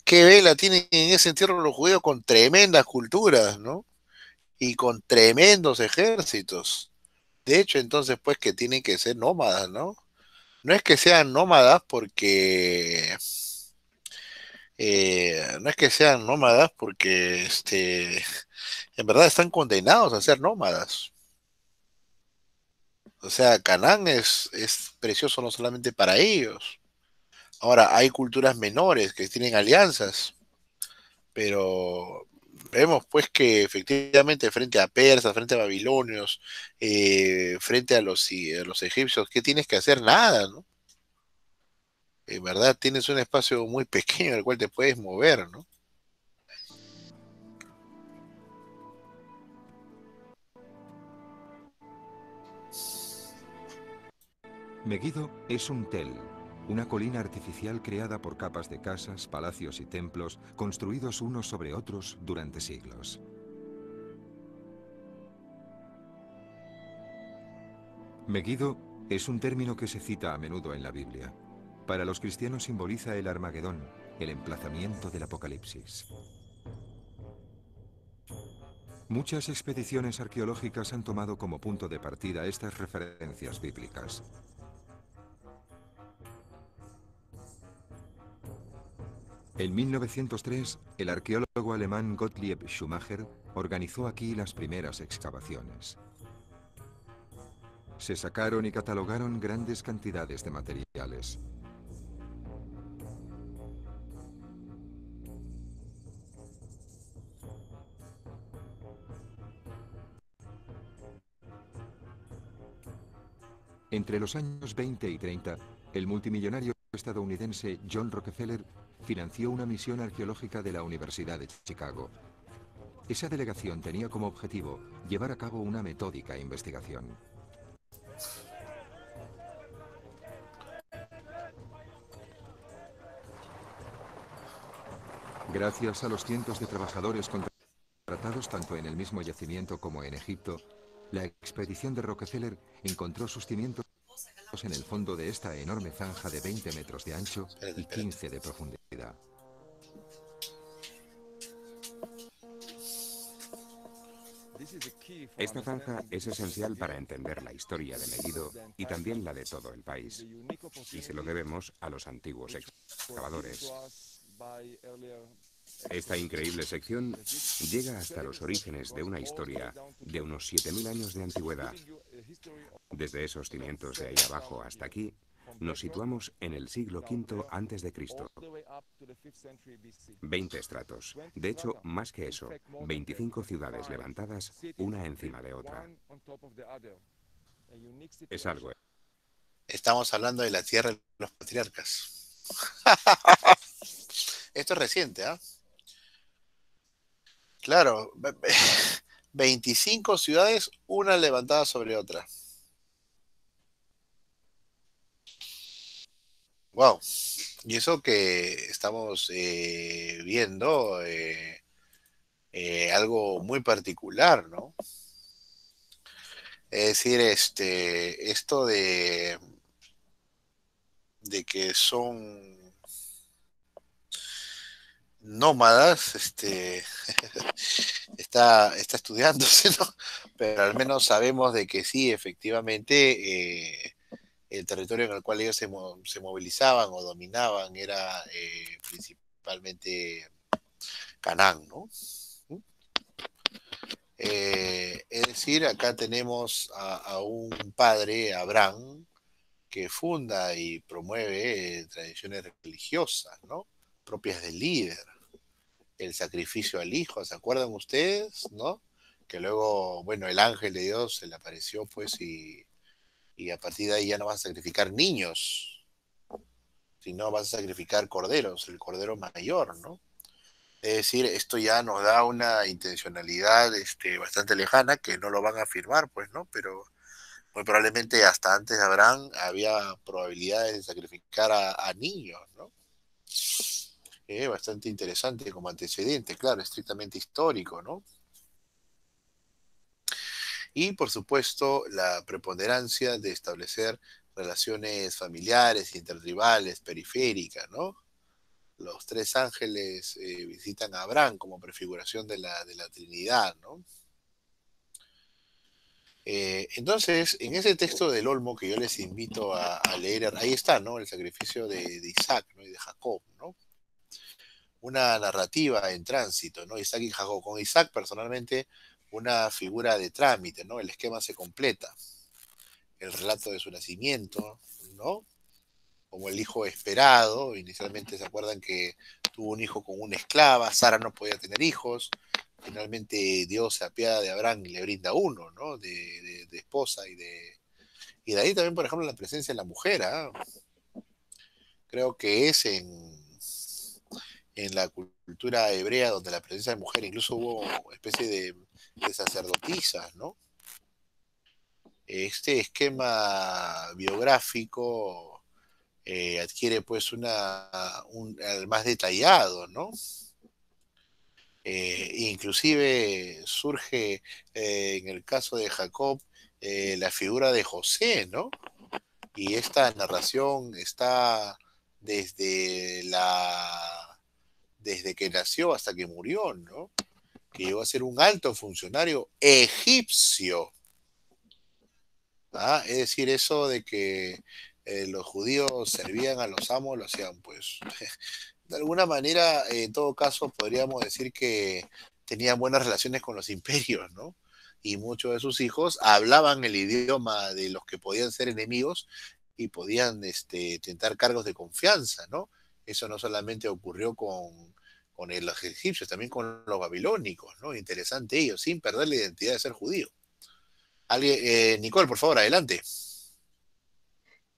qué vela tienen en ese entierro los judíos con tremendas culturas, ¿no? Y con tremendos ejércitos. De hecho, entonces, pues, que tienen que ser nómadas, ¿no? No es que sean nómadas porque eh, no es que sean nómadas porque este, en verdad están condenados a ser nómadas. O sea, Canaán es, es precioso no solamente para ellos. Ahora, hay culturas menores que tienen alianzas, pero vemos pues que efectivamente frente a persas, frente a babilonios, eh, frente a los, a los egipcios, ¿qué tienes que hacer? Nada, ¿no? En verdad tienes un espacio muy pequeño en el cual te puedes mover, ¿no? Megiddo es un tel, una colina artificial creada por capas de casas, palacios y templos construidos unos sobre otros durante siglos. Megiddo es un término que se cita a menudo en la Biblia Para los cristianos simboliza el Armagedón, el emplazamiento del Apocalipsis. Muchas expediciones arqueológicas han tomado como punto de partida estas referencias bíblicas. En 1903, el arqueólogo alemán Gottlieb Schumacher organizó aquí las primeras excavaciones. Se sacaron y catalogaron grandes cantidades de materiales. Entre los años 20 y 30, el multimillonario estadounidense John Rockefeller financió una misión arqueológica de la Universidad de Chicago. Esa delegación tenía como objetivo llevar a cabo una metódica investigación. Gracias a los cientos de trabajadores contratados tanto en el mismo yacimiento como en Egipto, la expedición de Rockefeller encontró sus cimientos en el fondo de esta enorme zanja de 20 metros de ancho y 15 de profundidad. Esta zanja es esencial para entender la historia de Megiddo y también la de todo el país. Y se lo debemos a los antiguos excavadores. Esta increíble sección llega hasta los orígenes de una historia de unos 7.000 años de antigüedad. Desde esos cimientos de ahí abajo hasta aquí, nos situamos en el siglo V antes de Cristo. 20 estratos. De hecho, más que eso, 25 ciudades levantadas una encima de otra. Es algo. Estamos hablando de la tierra de los patriarcas. Esto es reciente, ¿ah? Claro, 25 ciudades, una levantada sobre otra. Wow. Y eso que estamos eh, viendo, eh, eh, algo muy particular, ¿no? Es decir, este, esto de, de que son nómadas, este, está, está estudiándose, ¿no? Pero al menos sabemos de que sí, efectivamente, eh, el territorio en el cual ellos se, movilizaban o dominaban era eh, principalmente Canaán, ¿no? Eh, es decir, acá tenemos a, un padre, Abraham, que funda y promueve tradiciones religiosas, ¿no? Propias del líder el sacrificio al hijo, ¿se acuerdan ustedes? ¿No? Que luego, bueno, el ángel de Dios se le apareció, pues, y, y a partir de ahí ya no vas a sacrificar niños, sino vas a sacrificar corderos, el cordero mayor, ¿no? Es decir, esto ya nos da una intencionalidad este, bastante lejana, que no lo van a afirmar, pues, ¿no? Pero muy probablemente hasta antes de Abraham había probabilidades de sacrificar a, a niños, ¿no? Bastante interesante como antecedente, claro, estrictamente histórico, ¿no? Y por supuesto, la preponderancia de establecer relaciones familiares, intertribales, periféricas, ¿no? Los tres ángeles eh, visitan a Abraham como prefiguración de la, de la Trinidad, ¿no? Eh, entonces, en ese texto del Olmo que yo les invito a, leer, ahí está, ¿no? El sacrificio de, de Isaac ¿no? y de Jacob, ¿no? Una narrativa en tránsito, ¿no? Isaac y Jacob. Con Isaac, personalmente, una figura de trámite, ¿no? El esquema se completa. El relato de su nacimiento, ¿no? Como el hijo esperado. Inicialmente se acuerdan que tuvo un hijo con una esclava, Sara no podía tener hijos. Finalmente Dios se apiada de Abraham y le brinda uno, ¿no? De, esposa y de. Y de ahí también, por ejemplo, la presencia de la mujer, ¿ah? Creo que es en en la cultura hebrea, donde la presencia de mujer, incluso hubo especie de, sacerdotisas, ¿no? Este esquema biográfico eh, adquiere pues una, un, más detallado, ¿no? Eh, inclusive surge eh, en el caso de Jacob la figura de José, ¿no? Y esta narración está desde la desde que nació hasta que murió, ¿no? Que llegó a ser un alto funcionario egipcio. ¿Ah? Es decir, eso de que eh, los judíos servían a los amos, lo hacían, pues, de alguna manera, en todo caso, podríamos decir que tenían buenas relaciones con los imperios, ¿no? Y muchos de sus hijos hablaban el idioma de los que podían ser enemigos y podían este, tentar cargos de confianza, ¿no? Eso no solamente ocurrió con, con los egipcios, también con los babilónicos, ¿no? Interesante ellos, sin perder la identidad de ser judío. Alguien, eh, Nicole, por favor, adelante.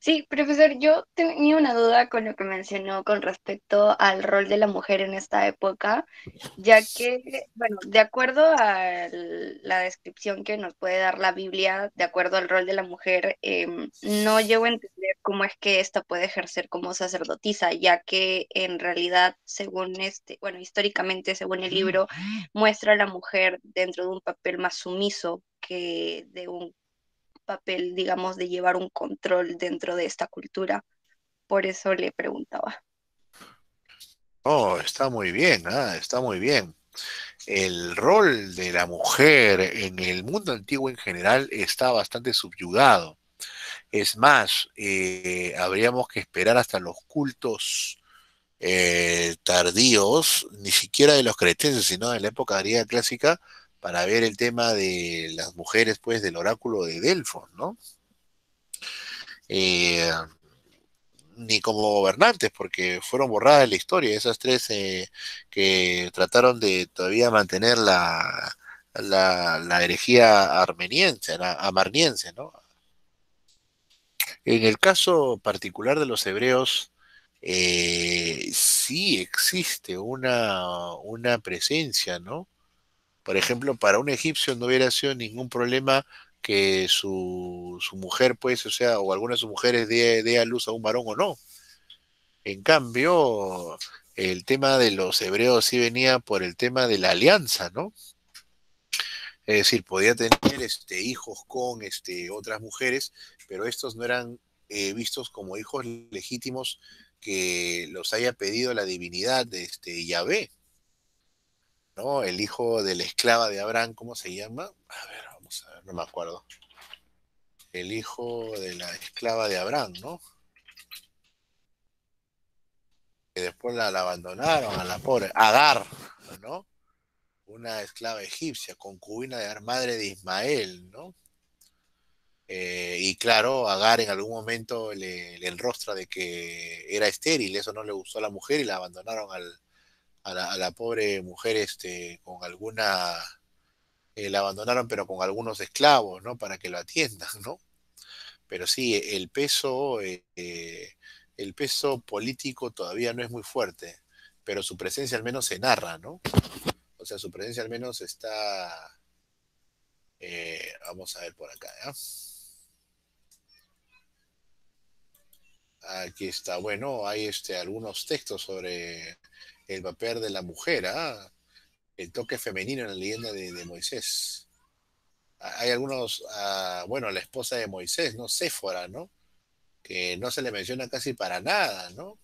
Sí, profesor, yo tenía una duda con lo que mencionó con respecto al rol de la mujer en esta época, ya que, bueno, de acuerdo a la descripción que nos puede dar la Biblia, de acuerdo al rol de la mujer, em, no llego a entender cómo es que ésta puede ejercer como sacerdotisa, ya que en realidad, según este, bueno, históricamente, según el libro, muestra a la mujer dentro de un papel más sumiso que de un papel, digamos, de llevar un control dentro de esta cultura. Por eso le preguntaba. Oh, está muy bien, ah, está muy bien. El rol de la mujer en el mundo antiguo en general está bastante subyugado. Es más, eh, habríamos que esperar hasta los cultos eh, tardíos, ni siquiera de los cretenses, sino de la época griega clásica, para ver el tema de las mujeres, pues, del oráculo de Delfos, ¿no? Eh, ni como gobernantes, porque fueron borradas de la historia, esas tres eh, que trataron de todavía mantener la, la, herejía armeniense, amarniense, ¿no? En el caso particular de los hebreos, eh, sí existe una, una presencia, ¿no? Por ejemplo, para un egipcio no hubiera sido ningún problema que su, mujer, pues, o sea, o alguna de sus mujeres dé, a luz a un varón o no. En cambio, el tema de los hebreos sí venía por el tema de la alianza, ¿no? Es decir, podía tener este, hijos con este, otras mujeres, pero estos no eran eh, vistos como hijos legítimos que los haya pedido la divinidad de este, Yahvé. ¿No? El hijo de la esclava de Abraham, ¿cómo se llama? A ver, vamos a ver, no me acuerdo. El hijo de la esclava de Abraham, ¿no? Que después la, abandonaron a la pobre. Agar, ¿no? Una esclava egipcia, concubina de madre de Ismael, ¿no? Eh, y claro, Agar en algún momento le, le enrostra de que era estéril, eso no le gustó a la mujer y la abandonaron al, a la, pobre mujer este, con alguna, eh, la abandonaron pero con algunos esclavos, ¿no? Para que lo atiendan, ¿no? Pero sí, el peso, eh, eh, el peso político todavía no es muy fuerte, pero su presencia al menos se narra, ¿no? O sea, su presencia al menos está, vamos a ver por acá. Aquí está, bueno, hay este, algunos textos sobre el papel de la mujer, ¿ah? el toque femenino en la leyenda de, Moisés. Hay algunos, ah, bueno, la esposa de Moisés, ¿no? Séfora, ¿no? Que no se le menciona casi para nada, ¿no?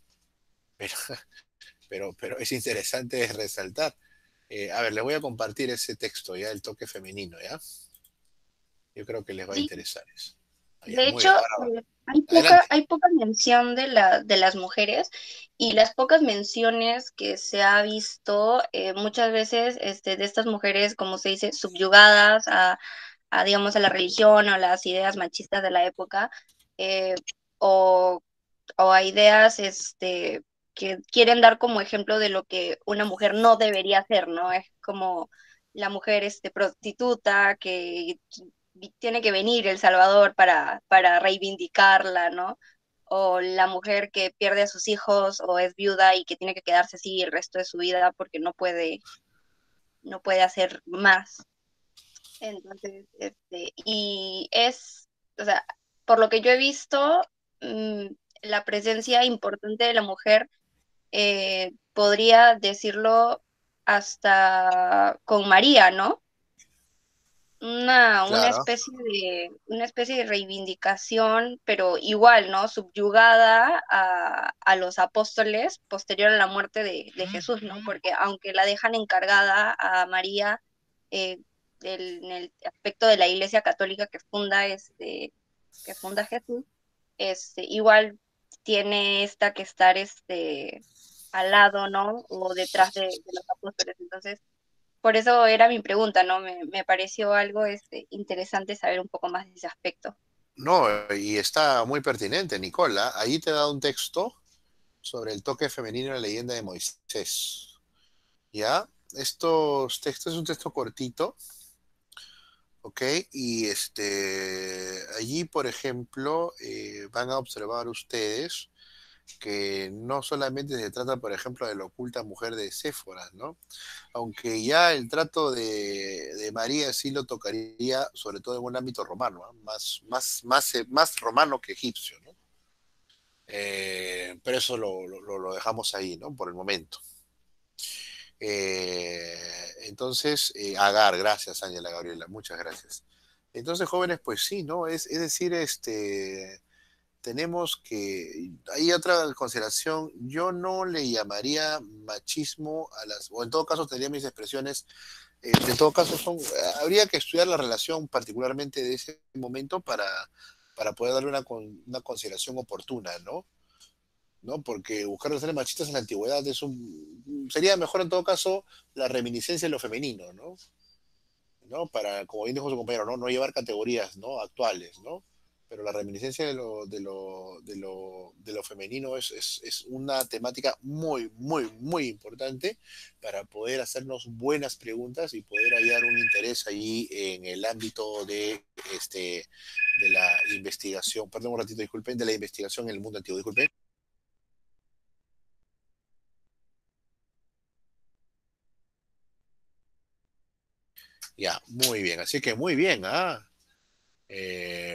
Pero, pero, pero es interesante resaltar. Eh, a ver, le voy a compartir ese texto, ya, el toque femenino, ¿ya? Yo creo que les va a interesar eso. De hecho, eh, hay poca, hay poca mención de, la, de las mujeres y las pocas menciones que se ha visto eh, muchas veces este, de estas mujeres, como se dice, subyugadas a, digamos, a la religión o las ideas machistas de la época, eh, o, a ideas este, que quieren dar como ejemplo de lo que una mujer no debería hacer, ¿no? Es como la mujer este, prostituta que tiene que venir El Salvador para, para reivindicarla, ¿no? O la mujer que pierde a sus hijos o es viuda y que tiene que quedarse así el resto de su vida porque no puede, no puede hacer más. Entonces, este, y es, o sea, por lo que yo he visto, mm, la presencia importante de la mujer, eh, podría decirlo hasta con María, ¿no? Una, una especie de, una especie de reivindicación, pero igual, ¿no? Subyugada a, a los apóstoles posterior a la muerte de, de Jesús, ¿no? Porque aunque la dejan encargada a María eh, del- en el aspecto de la Iglesia Católica que funda este, que funda Jesús, este, igual tiene esta que estar este al lado, ¿no? O detrás de, de los apóstoles. Entonces, por eso era mi pregunta, ¿no? Me, me pareció algo este, interesante saber un poco más de ese aspecto. No, y está muy pertinente, Nicola. Ahí te da un texto sobre el toque femenino en la leyenda de Moisés. ¿Ya? Estos textos es un texto cortito, ¿ok? Y este, allí, por ejemplo, eh, van a observar ustedes que no solamente se trata, por ejemplo, de la oculta mujer de Séfora, ¿no? Aunque ya el trato de, de María sí lo tocaría, sobre todo en un ámbito romano, más, más, más, eh, más romano que egipcio, ¿no? Eh, pero eso lo, lo- lo dejamos ahí, ¿no? Por el momento. Eh, entonces, Agar, gracias, Ángela Gabriela, muchas gracias. Entonces, jóvenes, pues sí, ¿no? Es, es decir, este, tenemos que, hay otra consideración, yo no le llamaría machismo a las, o en todo caso tendría mis expresiones, eh, en todo caso son, habría que estudiar la relación particularmente de ese momento para, para poder darle una, una consideración oportuna, ¿no? ¿no? Porque buscar relaciones machistas en la antigüedad es un, sería mejor en todo caso la reminiscencia de lo femenino, ¿no? ¿No? Para, como bien dijo su compañero, ¿no? No llevar categorías, ¿no? Actuales, ¿no? Pero la reminiscencia de lo, de lo, de lo, de lo femenino es, es, es una temática muy, muy, muy importante para poder hacernos buenas preguntas y poder hallar un interés allí en el ámbito de, este, de la investigación, perdón un ratito, disculpen, de la investigación en el mundo antiguo, disculpen. Ya, muy bien, así que muy bien, ¿ah?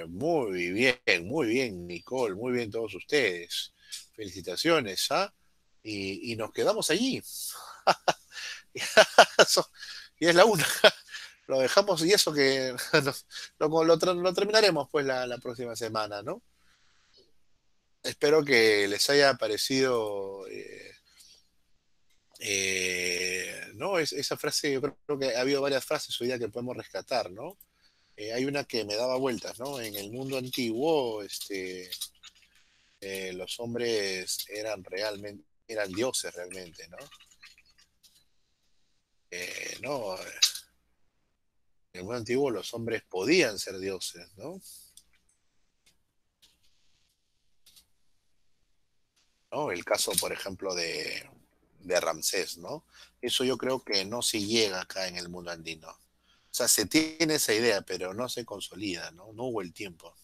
Muy bien, muy bien, Nicole, muy bien todos ustedes. Felicitaciones, ¿ah? Y, nos quedamos allí. Y es la una. Lo dejamos y eso que lo, terminaremos pues la, próxima semana, ¿no? Espero que les haya parecido, eh, eh, ¿no? Es, esa frase, yo creo que ha habido varias frases hoy día que podemos rescatar, ¿no? Eh, hay una que me daba vueltas, ¿no? En el mundo antiguo, este, eh, los hombres eran realmente, eran dioses realmente, ¿no? Eh, no, en el mundo antiguo los hombres podían ser dioses, ¿no? ¿No? El caso, por ejemplo, de, de Ramsés, ¿no? Eso yo creo que no se llega acá en el mundo andino. O sea, se tiene esa idea, pero no se consolida, ¿no? No hubo el tiempo.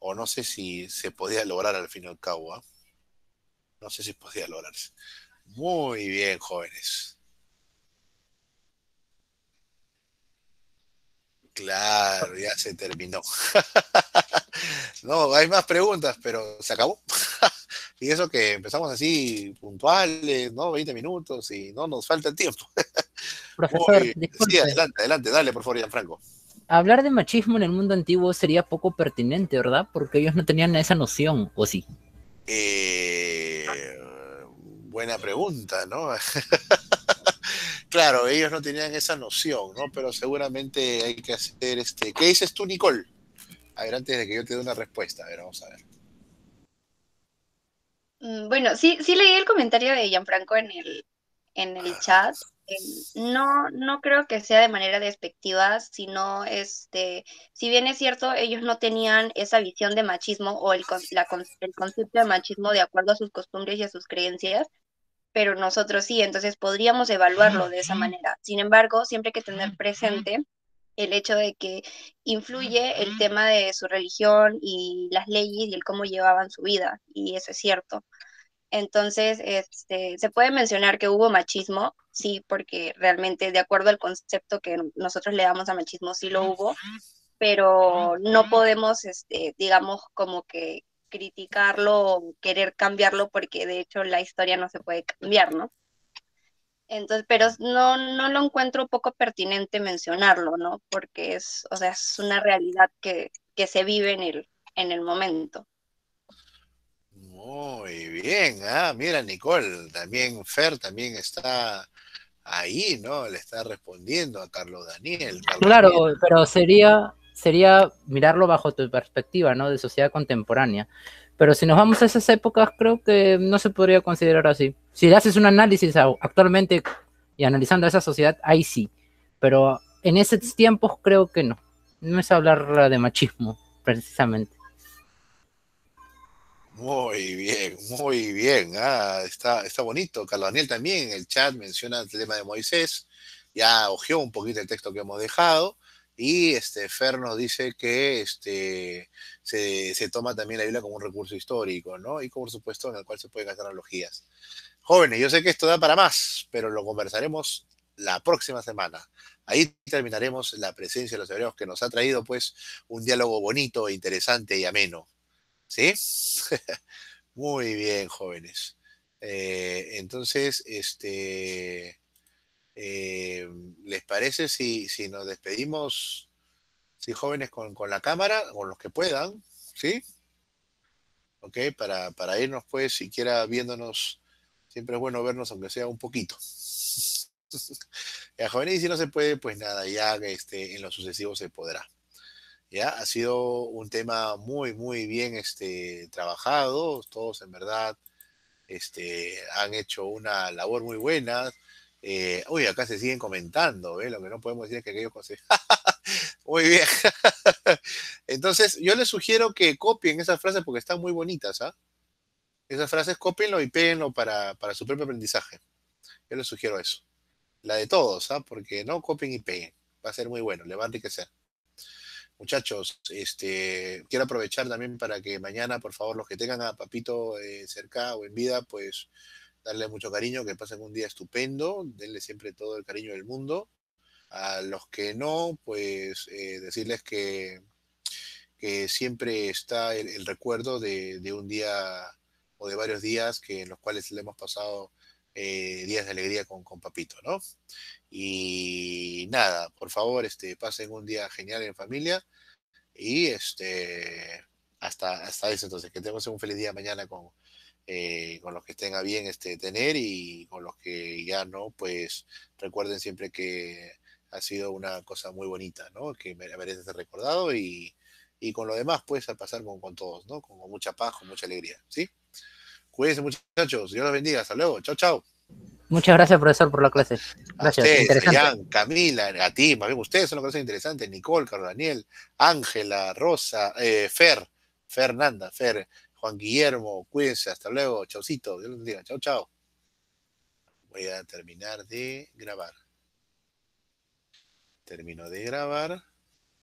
O no sé si se podía lograr al fin y al cabo, ¿ah? No sé si podía lograrse. Muy bien, jóvenes. Claro, ya se terminó. No, hay más preguntas, pero se acabó. Y eso que empezamos así puntuales, ¿no? 20 minutos y no nos falta el tiempo. Profesor, disculpe. Sí, adelante, adelante, dale, por favor, Gianfranco. Hablar de machismo en el mundo antiguo sería poco pertinente, ¿verdad? Porque ellos no tenían esa noción, ¿o sí? Eh, buena pregunta, ¿no? Claro, ellos no tenían esa noción, ¿no? Pero seguramente hay que hacer este. ¿Qué dices tú, Nicole? A ver, antes de que yo te dé una respuesta, a ver, vamos a ver. Mm, Bueno, sí, sí leí el comentario de Gianfranco en el, en el chat. Eh, No, no creo que sea de manera despectiva, sino este, si bien es cierto, ellos no tenían esa visión de machismo o el, la el concepto de machismo de acuerdo a sus costumbres y a sus creencias, pero nosotros sí, entonces podríamos evaluarlo de esa manera. Sin embargo, siempre hay que tener presente el hecho de que influye el tema de su religión y las leyes y el cómo llevaban su vida, y eso es cierto. Entonces, este, se puede mencionar que hubo machismo, sí, porque realmente de acuerdo al concepto que nosotros le damos a machismo, sí lo hubo, pero no podemos, este, digamos, como que criticarlo o querer cambiarlo porque de hecho la historia no se puede cambiar, ¿no? Entonces, pero no, no lo encuentro poco pertinente mencionarlo, ¿no? Porque es, o sea, es una realidad que, que se vive en el, en el momento. Muy bien, ah, mira Nicole, también Fer también está ahí, ¿no? Le está respondiendo a Carlos Daniel. Carlos Claro, Daniel. pero sería, sería mirarlo bajo tu perspectiva, ¿no? De sociedad contemporánea. Pero si nos vamos a esas épocas, creo que no se podría considerar así. Si le haces un análisis actualmente y analizando esa sociedad, ahí sí. Pero en esos tiempos creo que no. No es hablar de machismo, precisamente. Muy bien, muy bien. Ah, está, está bonito. Carlos Daniel también en el chat menciona el tema de Moisés. Ya ojeó un poquito el texto que hemos dejado. Y este Fer nos dice que este, se, se toma también la Biblia como un recurso histórico, ¿no? Y por supuesto en el cual se pueden hacer analogías. Jóvenes, yo sé que esto da para más, pero lo conversaremos la próxima semana. Ahí terminaremos la presencia de los hebreos que nos ha traído pues un diálogo bonito, interesante y ameno. ¿Sí? Muy bien, jóvenes. Eh, entonces, este, eh, ¿les parece si, si nos despedimos, si jóvenes con, con la cámara, con los que puedan, ¿sí? Ok, para, para irnos pues, siquiera viéndonos, siempre es bueno vernos aunque sea un poquito. Ya, jóvenes, y si no se puede, pues nada, ya este, en lo sucesivo se podrá. Ya, ha sido un tema muy, muy bien este, trabajado. Todos en verdad este, han hecho una labor muy buena. Eh, uy, acá se siguen comentando, ¿ve? Lo que no podemos decir es que aquellos consejos. muy bien. Entonces, yo les sugiero que copien esas frases porque están muy bonitas, ¿ah? Esas frases cópienlo y péguenlo para, para su propio aprendizaje. Yo les sugiero eso. La de todos, ¿ah? Porque no copien y peguen. Va a ser muy bueno, le va a enriquecer. Muchachos, este, quiero aprovechar también para que mañana, por favor, los que tengan a Papito eh, cerca o en vida, pues darle mucho cariño, que pasen un día estupendo, denle siempre todo el cariño del mundo. A los que no, pues eh, decirles que, que siempre está el, el recuerdo de, de un día o de varios días que en los cuales le hemos pasado eh, días de alegría con, con Papito, ¿no? Y nada, por favor, este, pasen un día genial en familia y este, hasta, hasta eso, entonces, que tengamos un feliz día mañana con, eh, con los que estén a bien este, tener y con los que ya no, pues recuerden siempre que ha sido una cosa muy bonita, ¿no? Que mere- merece ser recordado y, y con lo demás, pues a pasar con, con todos, ¿no? Con, con mucha paz, con mucha alegría, ¿sí? Cuídense muchachos, Dios los bendiga, hasta luego, chao, chao. Muchas gracias, profesor, por la clase. A Gracias, ustedes, interesante. Jan, Camila, a ti, más bien ustedes son los que interesantes, Nicole, Carlos Daniel, Ángela, Rosa, eh, Fer, Fernanda, Fer, Juan Guillermo, cuídense, hasta luego, chaucito, Dios los bendiga, chao, chao. Voy a terminar de grabar. Termino de grabar.